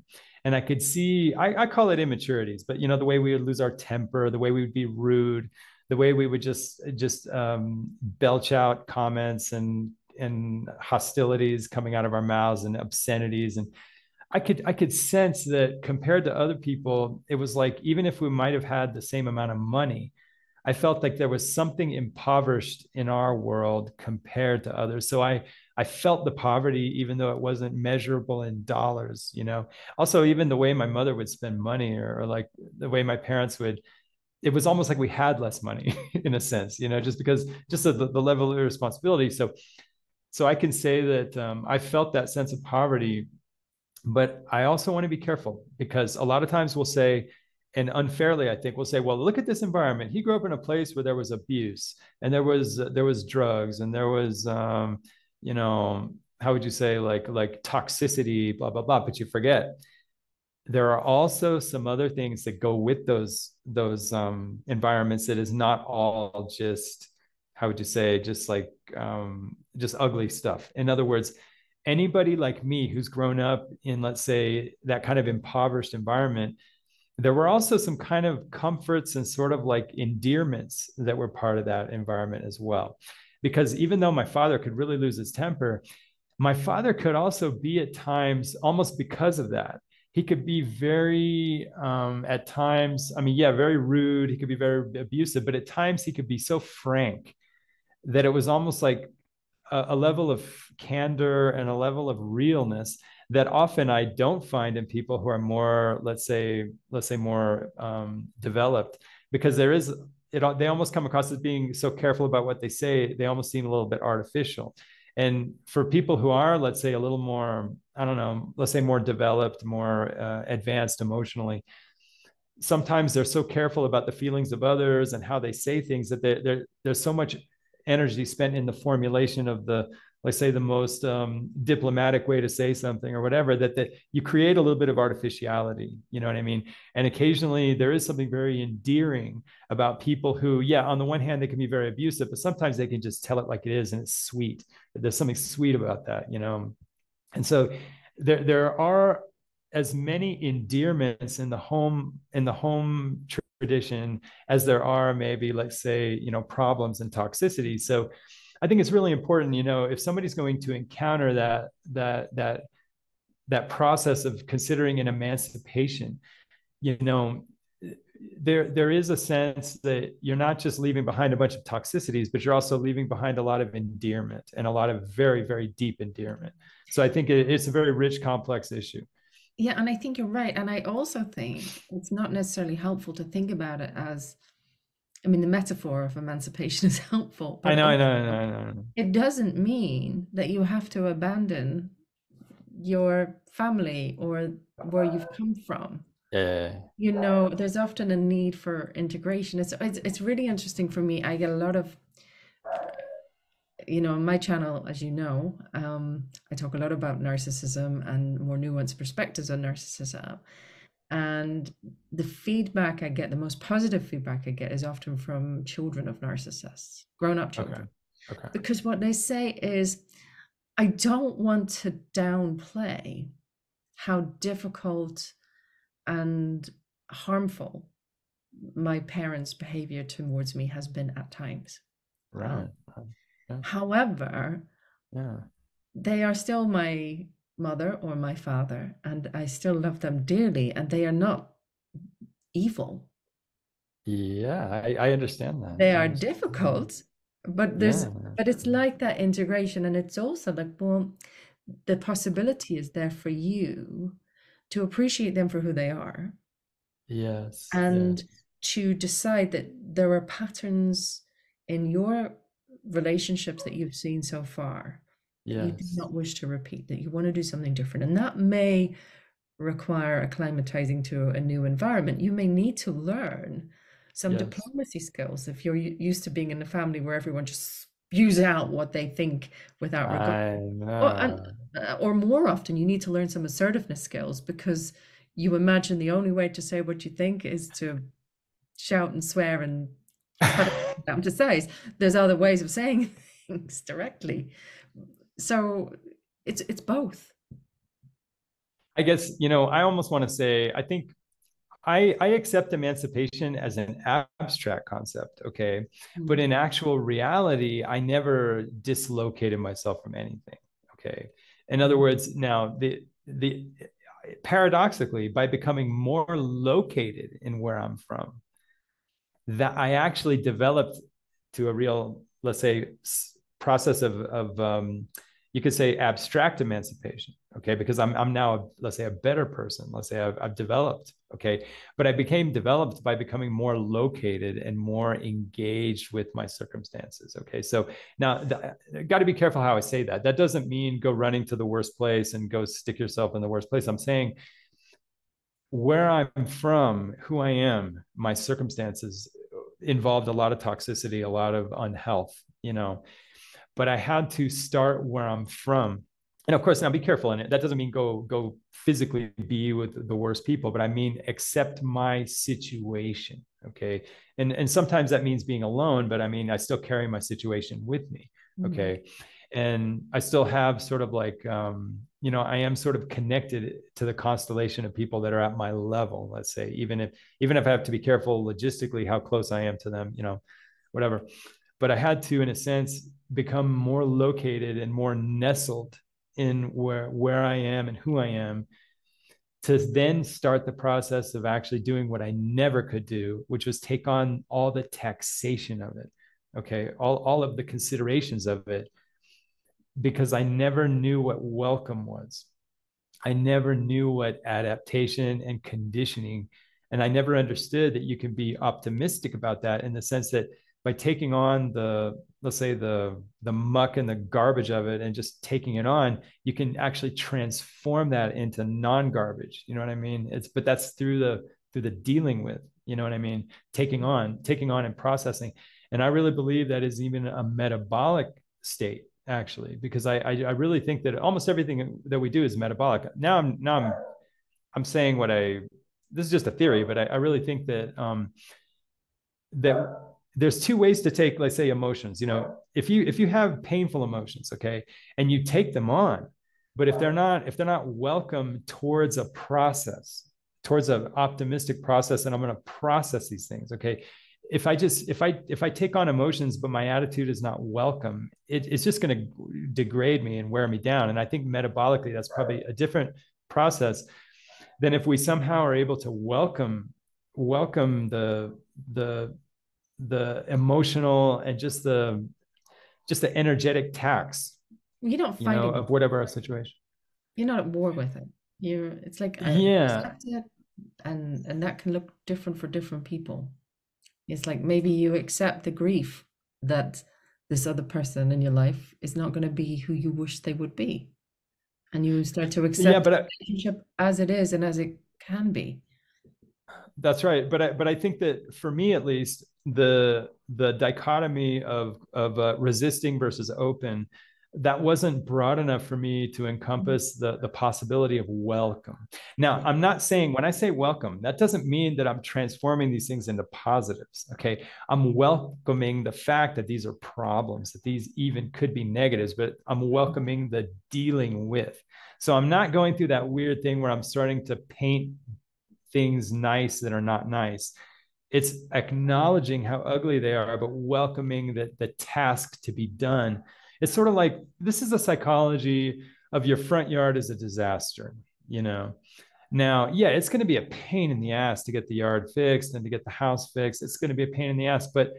and I could see I, I call it immaturities, but you know the way we would lose our temper, the way we would be rude, the way we would just just um, belch out comments and and hostilities coming out of our mouths and obscenities and I could I could sense that compared to other people, it was like even if we might have had the same amount of money, I felt like there was something impoverished in our world compared to others. So I I felt the poverty, even though it wasn't measurable in dollars, you know. Also, even the way my mother would spend money or, or like the way my parents would, it was almost like we had less money *laughs* in a sense, you know, just because just the, the level of responsibility. So so I can say that um, I felt that sense of poverty, but I also want to be careful because a lot of times we'll say, and unfairly, I think we'll say, well, look at this environment. He grew up in a place where there was abuse and there was there was drugs and there was um, you know how would you say like like toxicity blah blah blah but you forget. There are also some other things that go with those those um, environments that is not all just how would you say just like um, just ugly stuff. In other words anybody like me who's grown up in let's say that kind of impoverished environment there were also some kind of comforts and sort of like endearments that were part of that environment as well because even though my father could really lose his temper, my father could also be at times almost because of that. He could be very, um, at times, I mean, yeah, very rude. He could be very abusive, but at times he could be so frank that it was almost like a, a level of candor and a level of realness that often I don't find in people who are more, let's say, let's say more um, developed, because there is it they almost come across as being so careful about what they say they almost seem a little bit artificial. And for people who are let's say a little more i don't know let's say more developed more uh, advanced emotionally sometimes they're so careful about the feelings of others and how they say things that they, there's so much energy spent in the formulation of the let's say the most um, diplomatic way to say something or whatever that that you create a little bit of artificiality you know what i mean? And occasionally there is something very endearing about people who yeah on the one hand they can be very abusive but sometimes they can just tell it like it is and it's sweet. There's something sweet about that you know? And so there there are as many endearments in the home in the home tradition as there are maybe let's say you know problems and toxicity. So I think it's really important, you know, if somebody's going to encounter that that that that process of considering an emancipation, you know, there there is a sense that you're not just leaving behind a bunch of toxicities, but you're also leaving behind a lot of endearment and a lot of very very deep endearment. So I think it, it's a very rich, complex issue. Yeah, and I think you're right. And I also think it's not necessarily helpful to think about it as I mean, the metaphor of emancipation *laughs* is helpful. I know, I know, I know, I know. It doesn't mean that you have to abandon your family or where you've come from. Yeah. You know, there's often a need for integration. It's it's, it's really interesting for me. I get a lot of you know, on my channel, as you know, um, I talk a lot about narcissism and more nuanced perspectives on narcissism. And the feedback I get, the most positive feedback I get, is often from children of narcissists, grown up children. Okay. Okay. Because what they say is, I don't want to downplay how difficult and harmful my parents' behavior towards me has been at times. Right. Um, yeah. However, yeah. they are still my mother or my father, and I still love them dearly, and they are not evil. Yeah, I, I understand that. They are difficult, but there's yeah. but it's like that integration, and it's also like, well, the possibility is there for you to appreciate them for who they are. Yes. And yes. to decide that there are patterns in your relationships that you've seen so far yes. you do not wish to repeat, that you want to do something different. And that may require acclimatizing to a new environment. You may need to learn some yes. diplomacy skills if you're used to being in a family where everyone just spews out what they think without regard. Or, and, uh, or more often, you need to learn some assertiveness skills because you imagine the only way to say what you think is to shout and swear and *laughs* down to size. There's other ways of saying *laughs* things directly so it's it's both i guess you know i almost want to say i think I, I accept emancipation as an abstract concept, okay? Mm-hmm. But in actual reality, I never dislocated myself from anything, okay? In other words, now the the paradoxically, by becoming more located in where I'm from, that I actually developed to a real, let's say, process of, of um, you could say abstract emancipation okay? Because i'm, I'm now let's say a better person. Let's say I've, I've, developed okay? But i became developed by becoming more located and more engaged with my circumstances okay? So now uh, got to be careful how i say that. That doesn't mean go running to the worst place and go stick yourself in the worst place. I'm saying where i'm from who i am my circumstances involved a lot of toxicity a lot of unhealth you know but I had to start where I'm from. And of course, now be careful in it. That doesn't mean go go physically be with the worst people, but I mean accept my situation. Okay. And and sometimes that means being alone, but I mean I still carry my situation with me. Mm-hmm. Okay. Mm-hmm. And I still have sort of like um, you know, I am sort of connected to the constellation of people that are at my level, let's say, even if even if I have to be careful logistically how close I am to them, you know, whatever. But I had to, in a sense, become more located and more nestled in where where I am and who I am to then start the process of actually doing what I never could do, which was take on all the taxation of it. Okay, all, all of the considerations of it, because I never knew what welcome was. I never knew what adaptation and conditioning, and I never understood that you can be optimistic about that in the sense that by taking on the let's say the the muck and the garbage of it and just taking it on you can actually transform that into non-garbage. You know what i mean? It's but that's through the through the dealing with you know what i mean? Taking on taking on and processing. And i really believe that is even a metabolic state actually because i i, I really think that almost everything that we do is metabolic. Now i'm now i'm i'm saying what i this is just a theory but i, I really think that um that there's two ways to take let's say emotions you know if you if you have painful emotions okay and you take them on but if they're not if they're not welcome towards a process towards an optimistic process and i'm going to process these things okay? If i just if i if i take on emotions but my attitude is not welcome it, it's just going to degrade me and wear me down and i think metabolically that's probably a different process than if we somehow are able to welcome welcome the the the emotional and just the just the energetic tax you don't fighting you know, of whatever our situation. You're not at war with it. You're it's like yeah. it, and and that can look different for different people. It's like maybe you accept the grief that this other person in your life is not going to be who you wish they would be. And you start to accept yeah, but I, relationship as it is and as it can be. That's right. But i but i think that for me at least the the dichotomy of of uh, resisting versus open that wasn't broad enough for me to encompass the the possibility of welcome. Now i'm not saying when i say welcome that doesn't mean that i'm transforming these things into positives okay? I'm welcoming the fact that these are problems that these even could be negatives but i'm welcoming the dealing with. So i'm not going through that weird thing where i'm starting to paint things nice that are not nice it's acknowledging how ugly they are but welcoming the, the task to be done. It's sort of like this is a psychology of your front yard is a disaster you know? Now yeah it's going to be a pain in the ass to get the yard fixed and to get the house fixed. It's going to be a pain in the ass but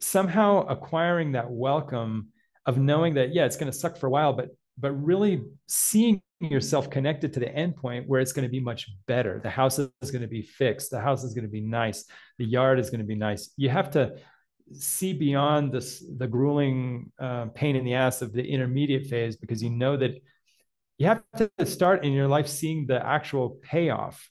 somehow acquiring that welcome of knowing that yeah it's going to suck for a while but but really seeing yourself connected to the endpoint where it's going to be much better. The house is going to be fixed. The house is going to be nice. The yard is going to be nice. You have to see beyond this the grueling uh, pain in the ass of the intermediate phase because you know that you have to start in your life seeing the actual payoff.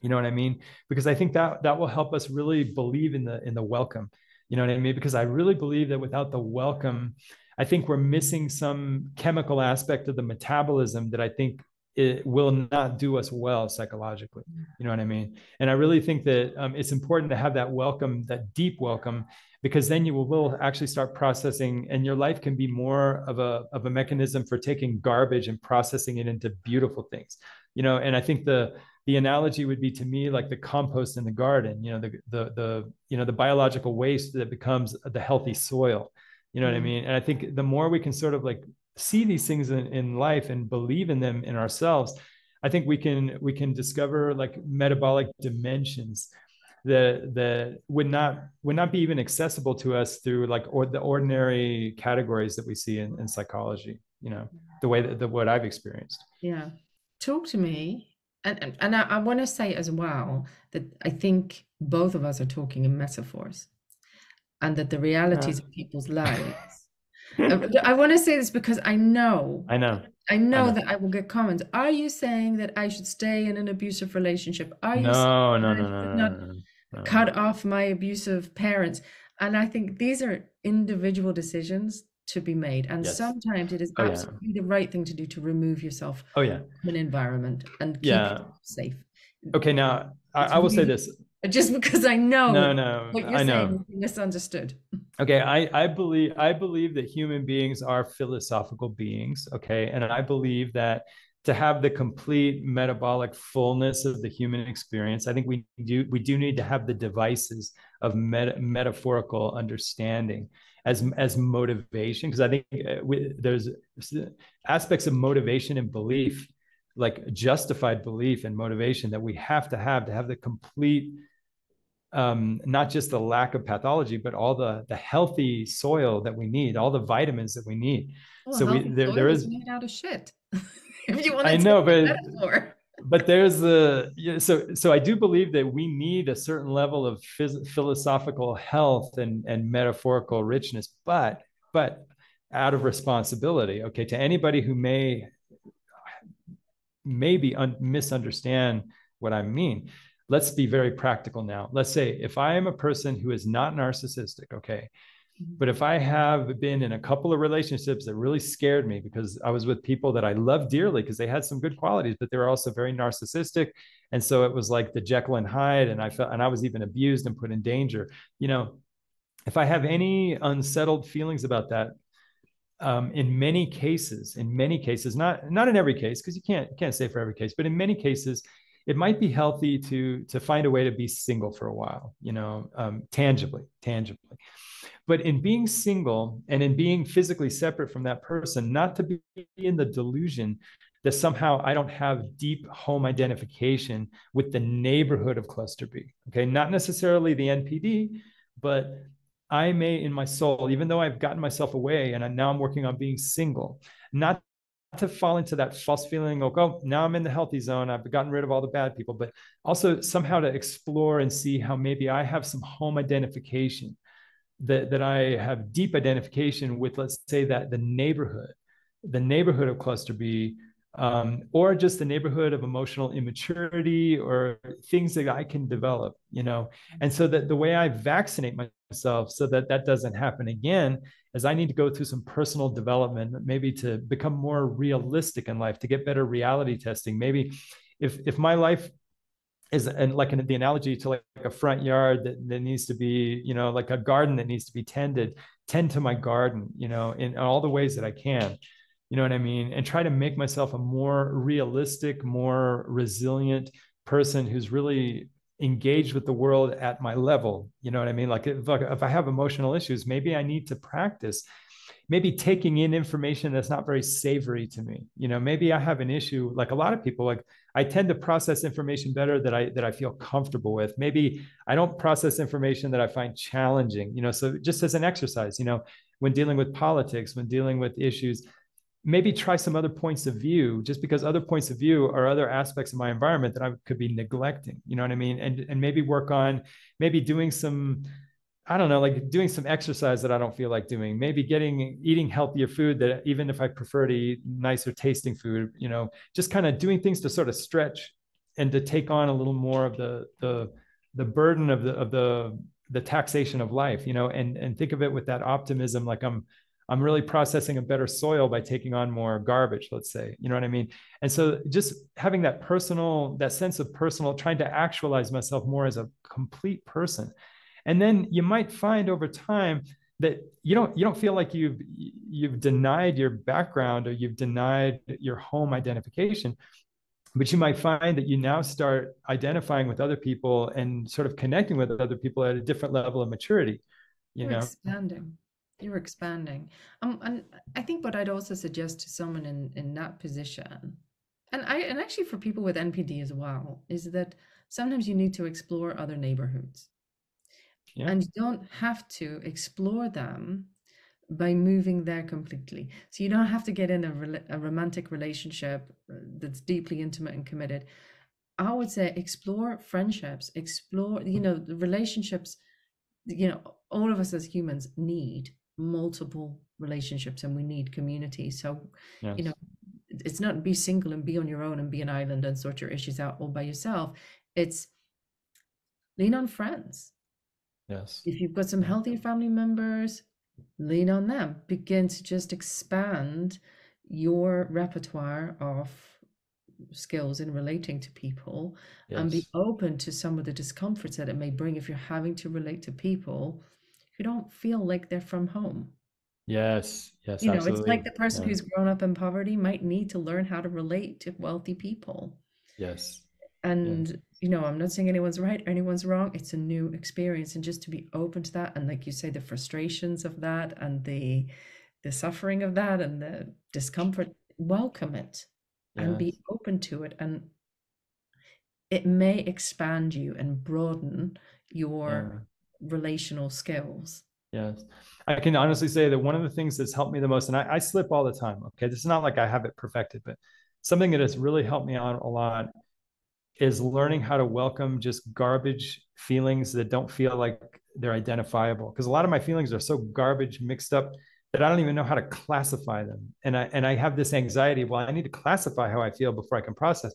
You know what I mean? Because I think that that will help us really believe in the in the welcome. You know what I mean? Because I really believe that without the welcome, I think we're missing some chemical aspect of the metabolism that I think it will not do us well psychologically. You know what I mean? And I really think that um, it's important to have that welcome, that deep welcome, because then you will, will actually start processing, and your life can be more of a of a mechanism for taking garbage and processing it into beautiful things. You know, and I think the the analogy would be to me like the compost in the garden. You know, the the the you know the biological waste that becomes the healthy soil you know what I mm-hmm. mean? And I think the more we can sort of like see these things in, in life and believe in them in ourselves, I think we can we can discover like metabolic dimensions that that would not would not be even accessible to us through like or the ordinary categories that we see in, in psychology you know the way that the, what i've experienced yeah talk to me and and, and i, I want to say as well that i think both of us are talking in metaphors and that the realities of people's lives *laughs* uh, I want to say this because I know. I know. I know, I know, that I will get comments. Are you saying that I should stay in an abusive relationship? Are you no, no, no, no, not no, no, cut off my abusive parents? And I think these are individual decisions to be made. And yes. sometimes it is oh, absolutely yeah. the right thing to do to remove yourself oh, yeah. from an environment and keep yeah. safe. Okay, now I, I will say this. Just because I know no, no, what you're I saying misunderstood. Okay, I, I believe I believe that human beings are philosophical beings. Okay, and I believe that to have the complete metabolic fullness of the human experience, I think we do we do need to have the devices of meta, metaphorical understanding as as motivation because I think uh, we, there's aspects of motivation and belief, like justified belief and motivation, that we have to have to have the complete. Um, not just the lack of pathology, but all the the healthy soil that we need, all the vitamins that we need. Well, so we there, there is made out of shit. *laughs* if *laughs* you want to I know, but but there's the yeah, so so I do believe that we need a certain level of phys- philosophical health and and metaphorical richness, but but out of responsibility. Okay, to anybody who may maybe un- misunderstand what I mean. Let's be very practical now. Let's say if I am a person who is not narcissistic, okay, Mm-hmm. But if I have been in a couple of relationships that really scared me because I was with people that I loved dearly because they had some good qualities, but they were also very narcissistic. And so it was like the Jekyll and Hyde, and I felt, and I was even abused and put in danger. You know, if I have any unsettled feelings about that, um, in many cases, in many cases, not not in every case, because you can't you can't say for every case, but in many cases, it might be healthy to to find a way to be single for a while. You know, um, tangibly, tangibly. But in being single and in being physically separate from that person, not to be in the delusion that somehow I don't have deep home identification with the neighborhood of cluster B. Okay, not necessarily the NPD, but I may in my soul, even though I've gotten myself away and I, now I'm working on being single, not to fall into that false feeling of, oh, now I'm in the healthy zone. I've gotten rid of all the bad people, but also somehow to explore and see how maybe I have some home identification that, that I have deep identification with, let's say that the neighborhood, the neighborhood of cluster B, um, or just the neighborhood of emotional immaturity or things that I can develop, you know. And so that the way I vaccinate myself so that that doesn't happen again is I need to go through some personal development, maybe to become more realistic in life, to get better reality testing. Maybe if if my life is and like an, the analogy to like a front yard that, that needs to be you know like a garden that needs to be tended tend to my garden you know in all the ways that i can you know what i mean? And try to make myself a more realistic more resilient person who's really engaged with the world at my level. You know what i mean? Like if, if i have emotional issues maybe i need to practice maybe taking in information that's not very savory to me. You know maybe i have an issue like a lot of people like i tend to process information better that i that i feel comfortable with. Maybe i don't process information that i find challenging you know? So just as an exercise you know when dealing with politics when dealing with issues maybe try some other points of view just because other points of view are other aspects of my environment that i could be neglecting you know what i mean? And and maybe work on maybe doing some I don't know, like doing some exercise that I don't feel like doing, maybe getting eating healthier food that even if I prefer to eat nicer tasting food, you know, just kind of doing things to sort of stretch and to take on a little more of the the the burden of the of the the taxation of life, you know, and and think of it with that optimism, like I'm I'm really processing a better soil by taking on more garbage, let's say. You know what I mean? And so just having that personal, that sense of personal, trying to actualize myself more as a complete person and then you might find over time that you don't you don't feel like you've you've denied your background or you've denied your home identification but you might find that you now start identifying with other people and sort of connecting with other people at a different level of maturity you you're know expanding you're expanding um and i think what i'd also suggest to someone in in that position and I and actually for people with NPD as well, is that sometimes you need to explore other neighborhoods. Yeah. And you don't have to explore them by moving there completely. So you don't have to get in a, a romantic relationship uh, that's deeply intimate and committed. I would say explore friendships, explore, you know, the relationships, you know, all of us as humans need multiple relationships and we need community. So, yes. you know, it's not be single and be on your own and be an island and sort your issues out all by yourself. It's lean on friends. Yes. If you've got some healthy family members, lean on them. Begin to just expand your repertoire of skills in relating to people yes. and be open to some of the discomforts that it may bring if you're having to relate to people who don't feel like they're from home. Yes, yes, you know, absolutely. it's like the person yeah. who's grown up in poverty might need to learn how to relate to wealthy people. Yes. And yeah. you know, I'm not saying anyone's right, anyone's wrong. It's a new experience, and just to be open to that, and like you say, the frustrations of that, and the the suffering of that, and the discomfort, welcome it and be open to it and it may expand you and broaden your. Relational skills yes i can honestly say that one of the things that's helped me the most and I, I slip all the time okay this is not like i have it perfected but something that has really helped me out a lot is learning how to welcome just garbage feelings that don't feel like they're identifiable because a lot of my feelings are so garbage mixed up that I don't even know how to classify them. And I and I have this anxiety, well, I need to classify how I feel before I can process.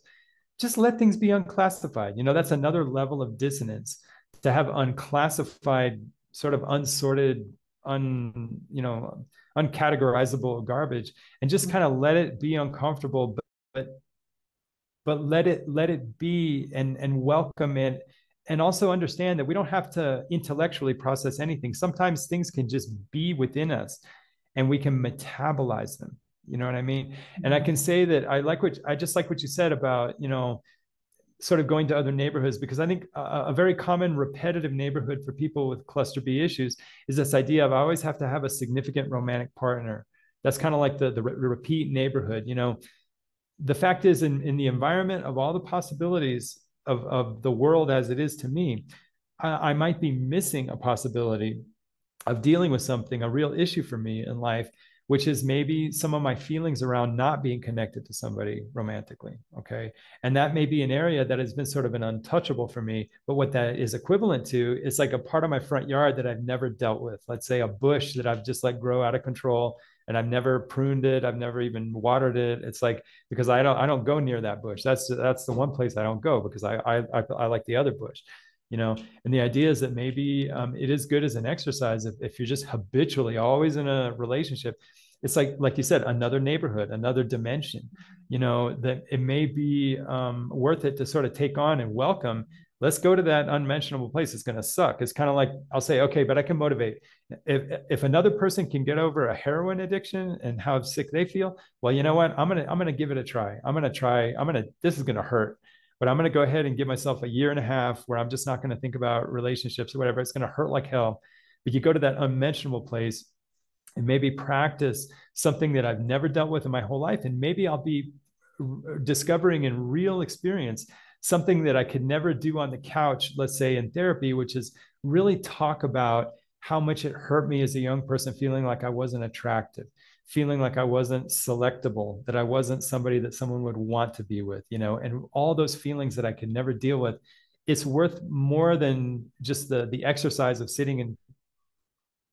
Just let things be unclassified. You know, that's another level of dissonance to have unclassified, sort of unsorted, un, you know, uncategorizable garbage and just kind of let it be uncomfortable, but, but but let it let it be and and welcome it. And also understand that we don't have to intellectually process anything. Sometimes things can just be within us and we can metabolize them. You know what i mean? And i mm-hmm. can say that i like what i just like what you said about you know sort of going to other neighborhoods because i think a, a, very common repetitive neighborhood for people with cluster b issues is this idea of i always have to have a significant romantic partner. That's kind of like the, the, the repeat neighborhood you know? The fact is in, in the environment of all the possibilities of, of the world as it is to me I, I might be missing a possibility of dealing with something, a real issue for me in life, which is maybe some of my feelings around not being connected to somebody romantically. Okay. And that may be an area that has been sort of an untouchable for me. But what that is equivalent to is like a part of my front yard that I've never dealt with. Let's say a bush that I've just let grow out of control and I've never pruned it. I've never even watered it. It's like because I don't I don't go near that bush. That's that's the one place I don't go because I I I, I like the other bush you know and the idea is that maybe um, it is good as an exercise if, if you're just habitually always in a relationship. It's like like you said another neighborhood another dimension you know that it may be um, worth it to sort of take on and welcome. Let's go to that unmentionable place. It's going to suck. It's kind of like i'll say okay but i can motivate. If if another person can get over a heroin addiction and how sick they feel well you know what? I'm going to i'm going to give it a try. I'm going to try i'm going to this is going to hurt but I'm going to go ahead and give myself a year and a half where I'm just not going to think about relationships or whatever. It's going to hurt like hell. But you go to that unmentionable place and maybe practice something that I've never dealt with in my whole life. And maybe I'll be discovering in real experience something that I could never do on the couch, let's say in therapy, which is really talk about how much it hurt me as a young person feeling like I wasn't attractive feeling like I wasn't selectable, that I wasn't somebody that someone would want to be with, you know, and all those feelings that I could never deal with. It's worth more than just the the exercise of sitting and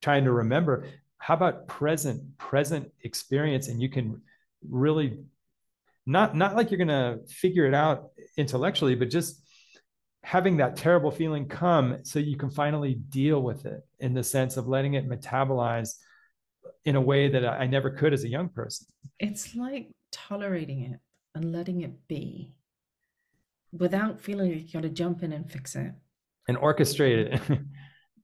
trying to remember. How about present present experience, and you can really not not like you're gonna figure it out intellectually, but just having that terrible feeling come so you can finally deal with it in the sense of letting it metabolize in a way that I never could as a young person. It's like tolerating it and letting it be without feeling like you got to jump in and fix it and orchestrate it. *laughs*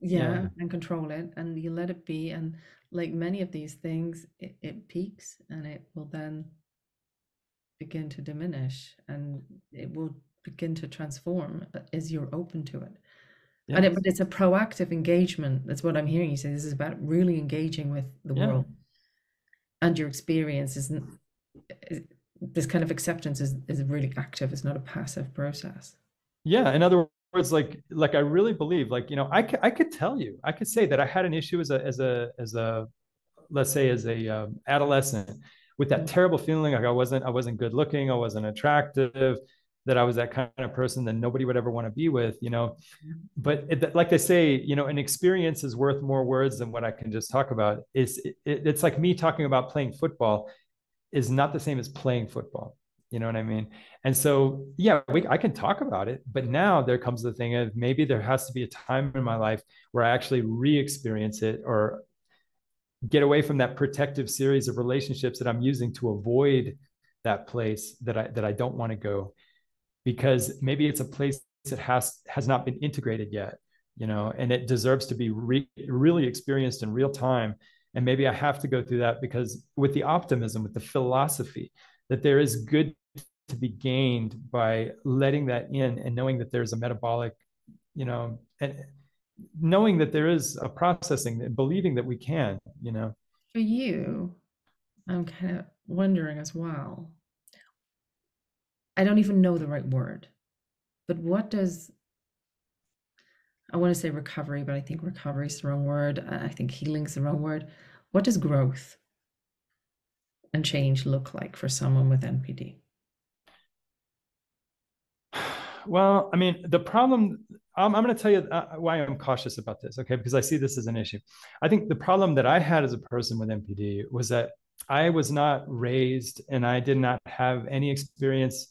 yeah, yeah, and control it, and you let it be. And like many of these things, it, it peaks and it will then begin to diminish and it will begin to transform as you're open to it. Yes. And it, but it's a proactive engagement. That's what I'm hearing you say. This is about really engaging with the yeah. world, and your experience isn't. this kind of acceptance is is really active it's not a passive process yeah in other words like like i really believe like you know i could, I could tell you i could say that i had an issue as a as a as a let's say as a um, adolescent with that terrible feeling like i wasn't i wasn't good looking i wasn't attractive that i was that kind of person that nobody would ever want to be with you know but it, like they say you know an experience is worth more words than what i can just talk about it's it, it's like me talking about playing football is not the same as playing football. You know what I mean? And so, yeah, we, I can talk about it, but now there comes the thing of maybe there has to be a time in my life where I actually re-experience it or get away from that protective series of relationships that I'm using to avoid that place that I that I don't want to go, because maybe it's a place that has has not been integrated yet, you know, and it deserves to be re, really experienced in real time and maybe I have to go through that because with the optimism, with the philosophy that there is good to be gained by letting that in and knowing that there's a metabolic, you know, and knowing that there is a processing and believing that we can, you know. For you, I'm kind of wondering as well. I don't even know the right word, but what does I want to say recovery, but I think recovery is the wrong word. I think healing is the wrong word. What does growth and change look like for someone with NPD? Well, I mean, the problem, I'm, I'm going to tell you uh, why I'm cautious about this, okay? Because I see this as an issue. I think the problem that I had as a person with NPD was that I was not raised and I did not have any experience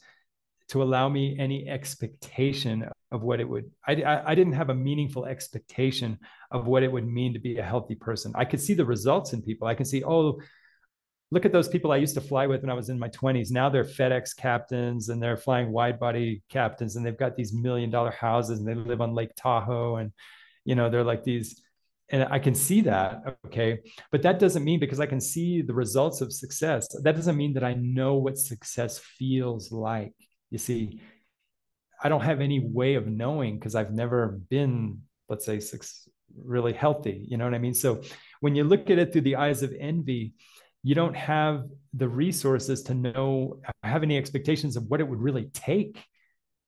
to allow me any expectation of what it would I, I, didn't have a meaningful expectation of what it would mean to be a healthy person i could see the results in people i can see oh look at those people i used to fly with when i was in my 20s now they're fedex captains and they're flying wide body captains and they've got these million dollar houses and they live on lake tahoe and you know they're like these and I can see that. Okay. But that doesn't mean because I can see the results of success, that doesn't mean that I know what success feels like. You see, I don't have any way of knowing because I've never been, let's say, six, really healthy. You know what I mean? So when you look at it through the eyes of envy, you don't have the resources to know, have any expectations of what it would really take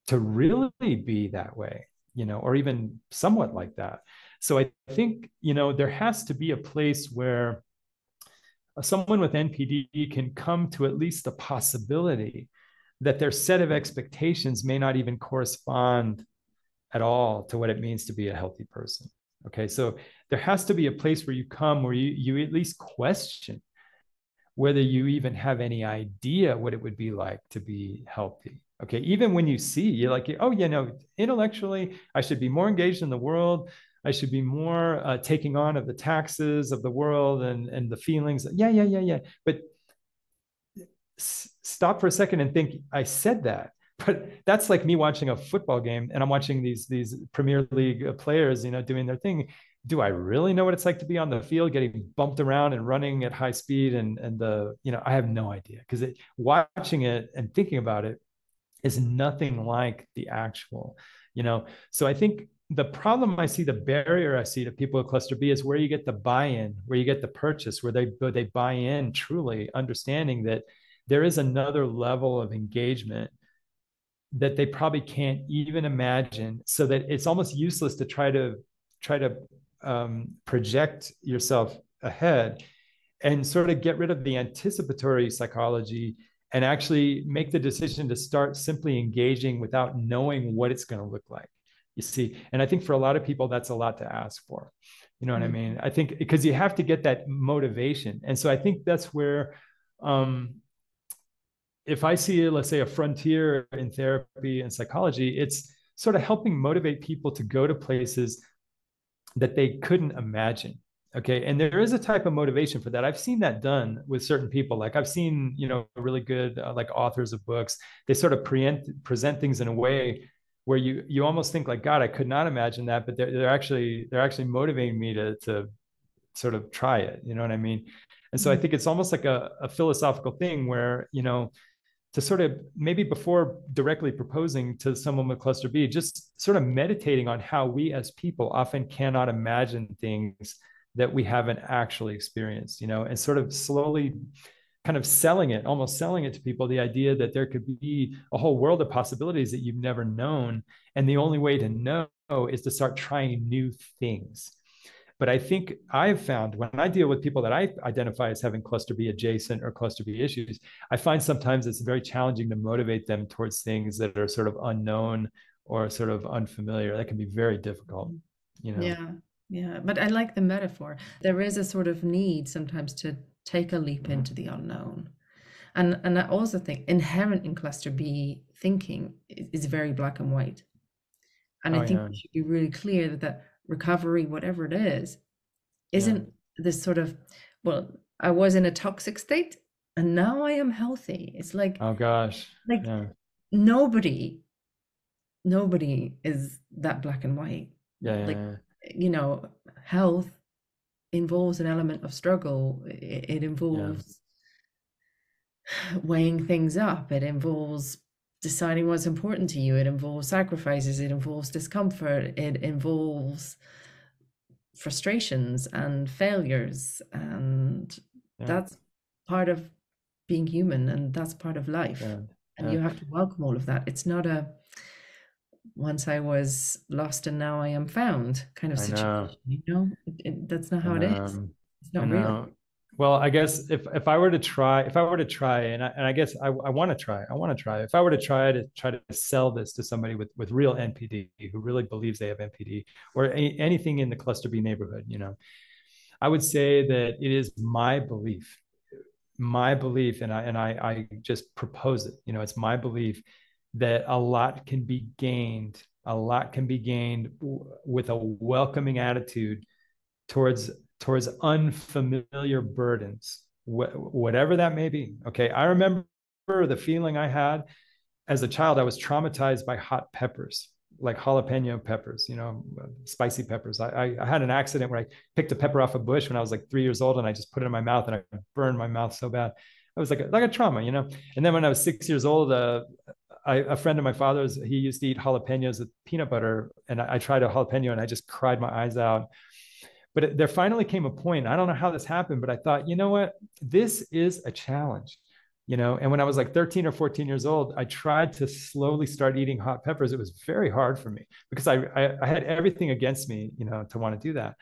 to really be that way, you know, or even somewhat like that. So I think, you know, there has to be a place where someone with NPD can come to at least a possibility that their set of expectations may not even correspond at all to what it means to be a healthy person. Okay, so there has to be a place where you come where you, you at least question whether you even have any idea what it would be like to be healthy. Okay, even when you see, you're like, oh, yeah, no, intellectually, I should be more engaged in the world. I should be more uh, taking on of the taxes of the world and, and the feelings. Yeah, yeah, yeah, yeah. But stop for a second and think i said that. *laughs* But that's like me watching a football game and i'm watching these these premier league uh, players you know doing their thing. Do i really know what it's like to be on the field getting bumped around and running at high speed and and the you know i have no idea. Because watching it and thinking about it is nothing like the actual you know? So i think the problem I see, the barrier I see to people with cluster B is where you get the buy-in, where you get the purchase, where they where they buy in truly, understanding that there is another level of engagement that they probably can't even imagine so that it's almost useless to try to try to um, project yourself ahead and sort of get rid of the anticipatory psychology and actually make the decision to start simply engaging without knowing what it's going to look like you see and i think for a lot of people that's a lot to ask for you know what mm-hmm. i mean i think because you have to get that motivation and so i think that's where um, if I see, let's say, a frontier in therapy and psychology, it's sort of helping motivate people to go to places that they couldn't imagine. Okay. And there is a type of motivation for that. I've seen that done with certain people. Like I've seen, you know, really good uh, like authors of books. They sort of present present things in a way where you you almost think like, God, I could not imagine that, but they're, they're actually they're actually motivating me to to sort of try it. You know what I mean? And so I mm-hmm. think it's almost like a, a philosophical thing where, you know, to sort of maybe before directly proposing to someone with cluster B, just sort of meditating on how we as people often cannot imagine things that we haven't actually experienced, you know, and sort of slowly kind of selling it, almost selling it to people, the idea that there could be a whole world of possibilities that you've never known. And the only way to know is to start trying new things. But I think I've found when I deal with people that I identify as having cluster B adjacent or cluster B issues, I find sometimes it's very challenging to motivate them towards things that are sort of unknown or sort of unfamiliar. That can be very difficult, you know. Yeah. Yeah, but I like the metaphor. There is a sort of need sometimes to take a leap Mm-hmm. into the unknown. And and I also think inherent in cluster B thinking is very black and white. And Oh I think yeah, we should be really clear that that recovery, whatever it is, isn't this sort of, well, I was in a toxic state and now I am healthy. It's like Oh gosh, like yeah, nobody, nobody is that black and white. yeah, yeah, Like, yeah. you know, health involves an element of struggle. It, it yeah. involves weighing things up. It involves deciding what's important to you. It involves sacrifices. It involves discomfort. It involves frustrations and failures. And yeah. that's part of being human and that's part of life. yeah. And yeah. you have to welcome all of that. It's not a once I was lost and now I am found kind of I know. situation. You know, it, it, that's not how it is. It's I not real. Well, I guess if if I were to try, if I were to try, and I, and I guess I, I want to try, I want to try. If I were to try to try to sell this to somebody with with real NPD who really believes they have NPD or anything in the cluster B neighborhood, you know, I would say that it is my belief, my belief, and I and I I just propose it. You know, it's my belief that a lot can be gained, a lot can be gained w- with a welcoming attitude towards towards unfamiliar burdens wh- whatever that may be okay? I remember the feeling i had as a child i was traumatized by hot peppers like jalapeno peppers you know spicy peppers. I, I, I had an accident where i picked a pepper off a bush when i was like three years old and i just put it in my mouth and i burned my mouth so bad. I was like a, like a trauma you know? And then when i was six years old uh, I, a friend of my father's he used to eat jalapenos with peanut butter and I, I tried a jalapeno and i just cried my eyes out but it, there finally came a point i don't know how this happened but i thought you know what? This is a challenge. You know and when i was like 13 or 14 years old i tried to slowly start eating hot peppers. It was very hard for me because i i, I had everything against me you know to want to do that.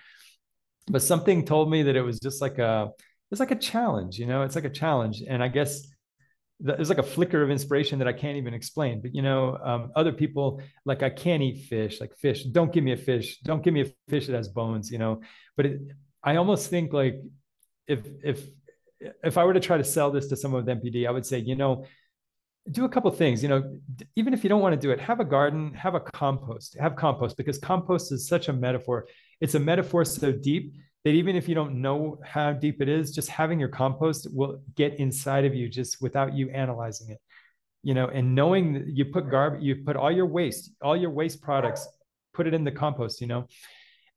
But something told me that it was just like a it's like a challenge you know it's like a challenge. And i guess there's like a flicker of inspiration that I can't even explain. But you know, um, other people like I can't eat fish, like fish. Don't give me a fish. Don't give me a fish that has bones. You know, but it, I almost think like if if if I were to try to sell this to someone with NPD, I would say, you know, do a couple things. You know, even if you don't want to do it, have a garden, have a compost, have compost because compost is such a metaphor. It's a metaphor so deep that even if you don't know how deep it is, just having your compost will get inside of you just without you analyzing it. You know, and knowing that you put garbage, you put all your waste, all your waste products, put it in the compost, you know,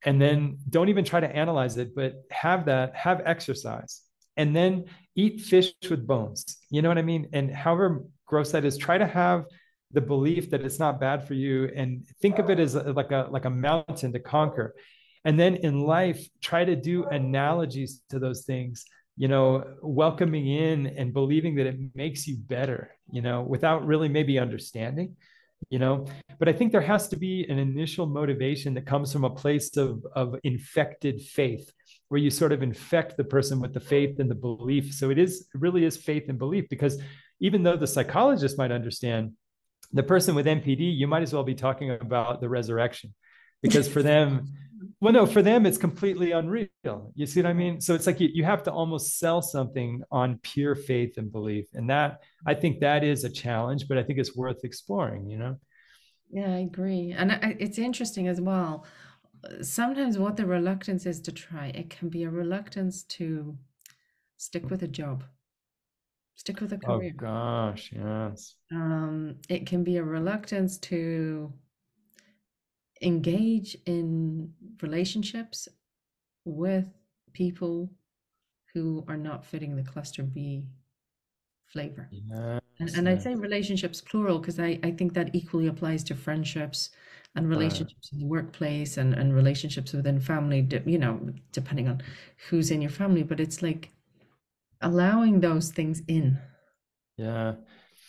and then don't even try to analyze it, but have that, have exercise, and then eat fish with bones. You know what I mean? And however gross that is, try to have the belief that it's not bad for you and think of it as like a like a mountain to conquer and then in life try to do analogies to those things you know welcoming in and believing that it makes you better you know without really maybe understanding you know. But i think there has to be an initial motivation that comes from a place of of infected faith where you sort of infect the person with the faith and the belief. So it is it really is faith and belief because even though the psychologist might understand the person with npd you might as well be talking about the resurrection. Because for them well no for them it's completely unreal you see what i mean so it's like you, you have to almost sell something on pure faith and belief and that i think that is a challenge but i think it's worth exploring you know Yeah, I agree. And I, it's interesting as well. Sometimes what the reluctance is to try, it can be a reluctance to stick with a job, stick with a career. oh career. gosh yes Um, it can be a reluctance to engage in relationships with people who are not fitting the cluster B flavor. And, yes and I'd say relationships plural because I, I think that equally applies to friendships and relationships in the workplace and, and relationships within family, you know, depending on who's in your family. But it's like allowing those things in. Yeah.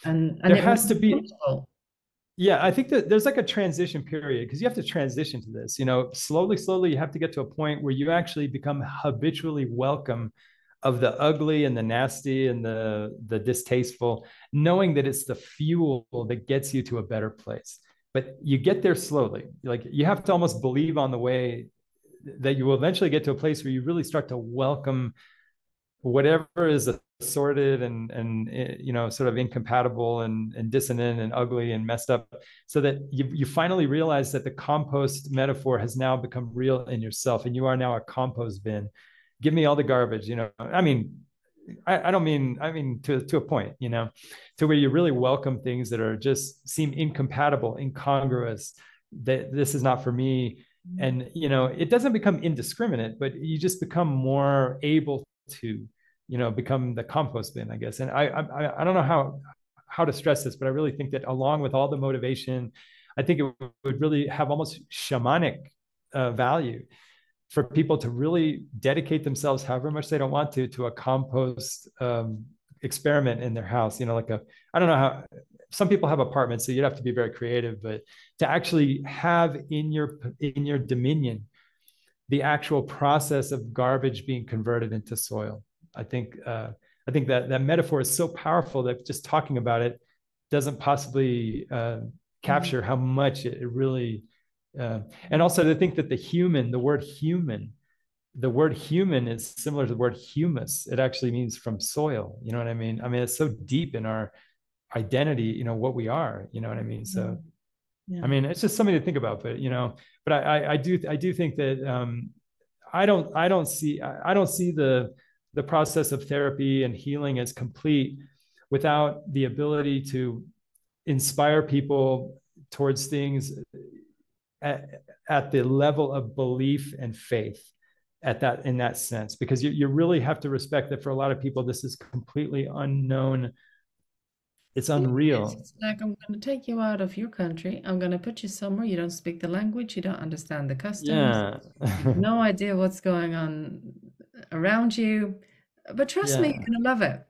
And and There has to be comfortable. Yeah, I think that there's like a transition period because you have to transition to this. You know, slowly, slowly, you have to get to a point where you actually become habitually welcome of the ugly and the nasty and the the distasteful, knowing that it's the fuel that gets you to a better place. But you get there slowly. Like you have to almost believe on the way that you will eventually get to a place where you really start to welcome whatever is assorted and and eh, you know sort of incompatible and, and dissonant and ugly and messed up so that you, you finally realize that the compost metaphor has now become real in yourself and you are now a compost bin. Give me all the garbage you know. I mean I, I don't mean i mean to, to a point you know to where you really welcome things that are just seem incompatible incongruous that this is not for me. And you know it doesn't become indiscriminate but you just become more able to you know become the compost bin i guess. And i i, I don't know how how to stress this but i really think that along with all the motivation i think it would really have almost shamanic uh, value for people to really dedicate themselves however much they don't want to to a compost um, experiment in their house you know like a i don't know how some people have apartments so you'd have to be very creative but to actually have in your in your dominion the actual process of garbage being converted into soil I think uh, I think that that metaphor is so powerful that just talking about it doesn't possibly uh, capture how much it, really. Uh, and also to think that the human, the word human, the word human is similar to the word humus. It actually means from soil. You know what I mean? I mean, it's so deep in our identity. You know what we are. You know what I mean? So. Yeah. I mean, it's just something to think about, but you know, but I, I, I do, I do think that um, I don't, I don't see, I don't see the the process of therapy and healing is complete without the ability to inspire people towards things at, at the level of belief and faith at that in that sense. Because you, you really have to respect that for a lot of people this is completely unknown. It's unreal. it's like i'm going to take you out of your country. I'm going to put you somewhere. You don't speak the language. You don't understand the customs. Yeah. No *laughs* idea what's going on around you. But trust yeah. me, you're gonna love it.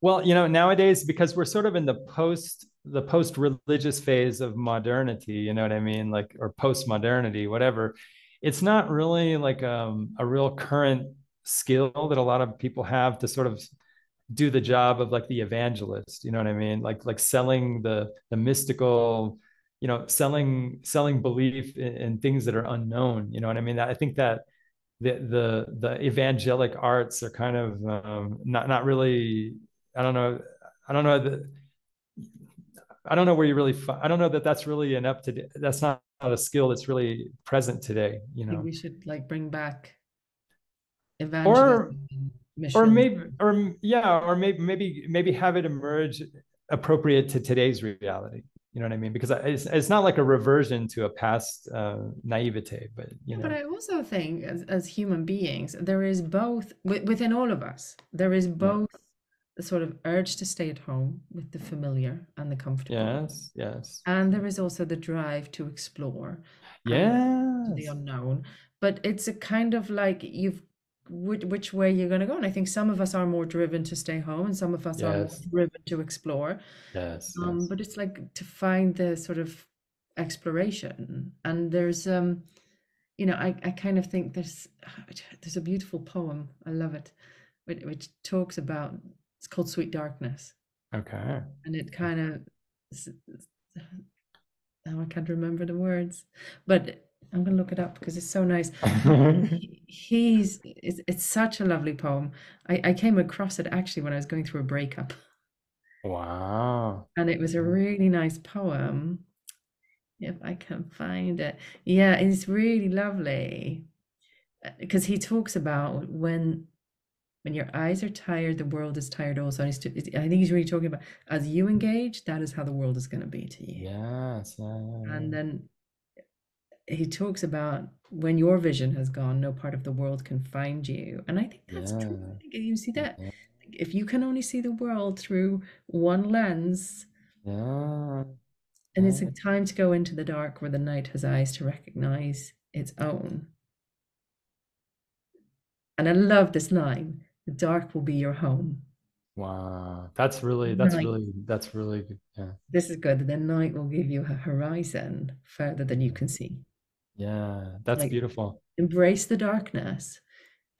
Well, you know, nowadays because we're sort of in the post the post religious phase of modernity, you know what I mean, like or post modernity, whatever. It's not really like um, a real current skill that a lot of people have to sort of do the job of like the evangelist you know what i mean like like selling the the mystical you know selling selling belief in, in, things that are unknown you know what i mean i think that the the the evangelic arts are kind of um, not not really. I don't know. I don't know that. I don't know where you really. I don't know that that's really an up to. That's not a skill that's really present today. You know, we should like bring back evangelism. Or, or maybe, or yeah, or maybe maybe maybe have it emerge appropriate to today's reality you know what I mean? Because it's, it's not like a reversion to a past uh, naivete, but you know. But I also think, as, as human beings, there is both within all of us. There is both yeah. the sort of urge to stay at home with the familiar and the comfortable. Yes, yes. And there is also the drive to explore. Yeah. The unknown, but it's a kind of like you've which, which way you're going to go. And I think some of us are more driven to stay home, and some of us are more driven to explore. Yes, Um, yes. but it's like to find the sort of exploration. And there's, um, you know, I, I kind of think there's *sighs* there's a beautiful poem. I love it, which, which talks about. It's called Sweet Darkness, Okay. and it kind of. *sighs* Now I can't remember the words, but I'm gonna look it up because it's so nice. *laughs* He's it's, it's such a lovely poem. I, I came across it actually when I was going through a breakup, Wow. and it was a really nice poem. If I can find it, yeah, it's really lovely because uh, he talks about when when your eyes are tired, the world is tired also. And he's, I think he's really talking about as you engage, that is how the world is going to be to you. Yes. Yeah, yeah, And then he talks about when your vision has gone, no part of the world can find you. And I think that's yeah. true. I think you see that. Mm-hmm. Yeah. If you can only see the world through one lens, yeah. and it's a time to go into the dark where the night has eyes to recognize its own. And I love this line the dark will be your home. Wow, that's really that's Night. really that's really good. Yeah, This is good. The night will give you a horizon further than you can see. Yeah, that's Like beautiful. embrace the darkness,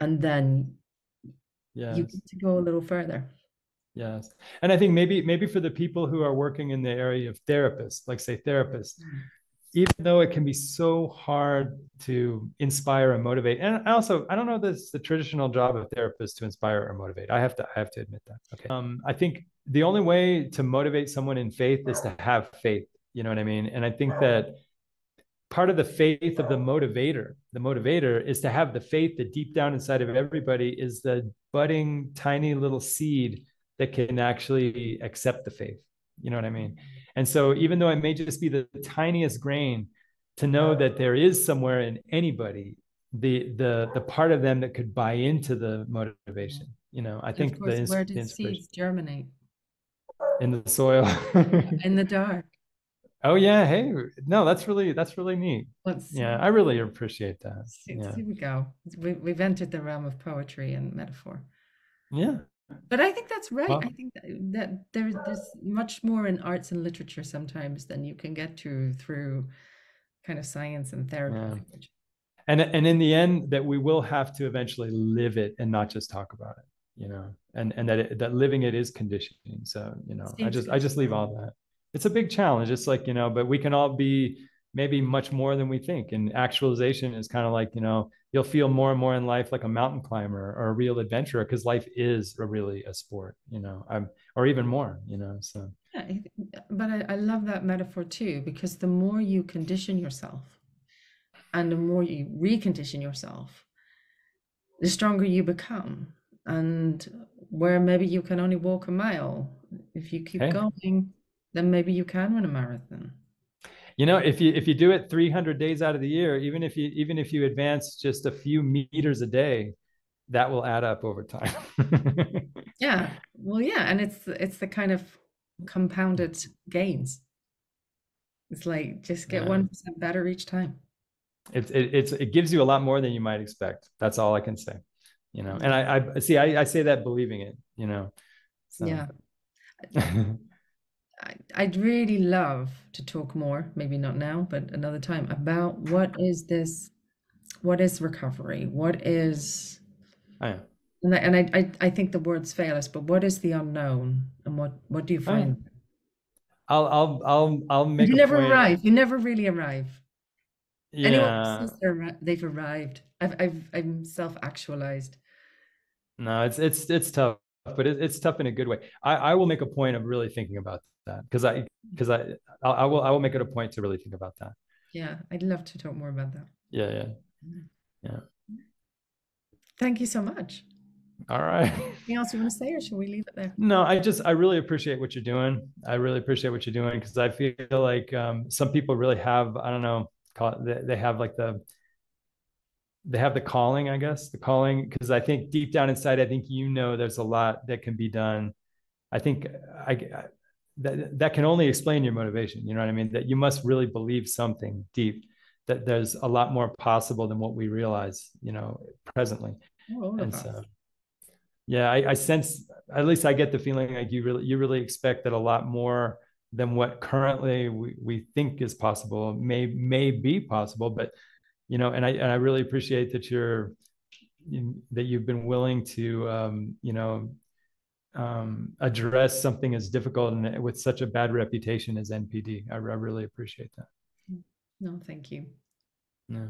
and then yeah you get to go a little further. yes. And I think maybe maybe for the people who are working in the area of therapists, like say therapists, even though it can be so hard to inspire and motivate and I also i don't know that it's the traditional job of therapists to inspire or motivate i have to i have to admit that okay um, i think the only way to motivate someone in faith is to have faith you know what i mean and i think that part of the faith of the motivator the motivator is to have the faith that deep down inside of everybody is the budding tiny little seed that can actually accept the faith you know what i mean and so, even though it may just be the tiniest grain, to know that there is somewhere in anybody the the the part of them that could buy into the motivation. You know, I think course, the, where did seeds germinate? in the soil. *laughs* In the dark. Oh um, yeah, hey, no, that's really that's really neat. Let's Yeah, I really appreciate that. Yeah, here we go. We, we've entered the realm of poetry and metaphor. yeah, But I think that's right. well, I think that, that there, there's much more in arts and literature sometimes than you can get to through kind of science and therapy yeah. language. And and in the end, that we will have to eventually live it and not just talk about it. You know, and and that it, that living it is conditioning. So you know, I just I just leave all that. It's a big challenge. It's like you know, but we can all be maybe much more than we think. And actualization is kind of like you know, you'll feel more and more in life like a mountain climber or a real adventurer because life is a really a sport. You know, I'm or even more. You know, so Yeah, but I, I love that metaphor too, because the more you condition yourself and the more you recondition yourself, the stronger you become. And where maybe you can only walk a mile, if you keep hey, going, then maybe you can run a marathon. you know if you if you do it 300 days out of the year even if you even if you advance just a few meters a day that will add up over time *laughs* Yeah, well, yeah, and it's it's the kind of compounded gains. It's like just get one percent better each time. it's it, it's it gives you a lot more than you might expect that's all i can say you know and i i see i, I say that believing it you know so yeah. *laughs* I, I'd really love to talk more, maybe not now, but another time, about what is this, what is recovery? What is, oh yeah and I, and I, I I think the words fail us, but what is the unknown and what what do you oh yeah find? i'll i'll i'll i'll make you a never point arrive. You never really arrive. Yeah arri- they've arrived, I've, I've, I'm self-actualized. No, it's it's it's tough, but it, it's tough in a good way. I, I will make a point of really thinking about that because I because I I I will I will make it a point to really think about that. Yeah, I'd love to talk more about that. Yeah, yeah, yeah. Thank you so much. All right. Anything else you want to say, or should we leave it there? No, I just I really appreciate what you're doing. I really appreciate what you're doing because I feel like um, some people really have I don't know call it, they, they have like the they have the calling I guess the calling because I think deep down inside I think you know there's a lot that can be done. I think I that that can only explain your motivation. You know what I mean? That you must really believe something deep that there's a lot more possible than what we realize. You know presently, all and so yeah I, I sense at least i get the feeling like you really you really expect that a lot more than what currently we, we think is possible may may be possible but you know and i and i really appreciate that you're that you've been willing to um, you know um, address something as difficult and with such a bad reputation as npd i, I really appreciate that. No, thank you. yeah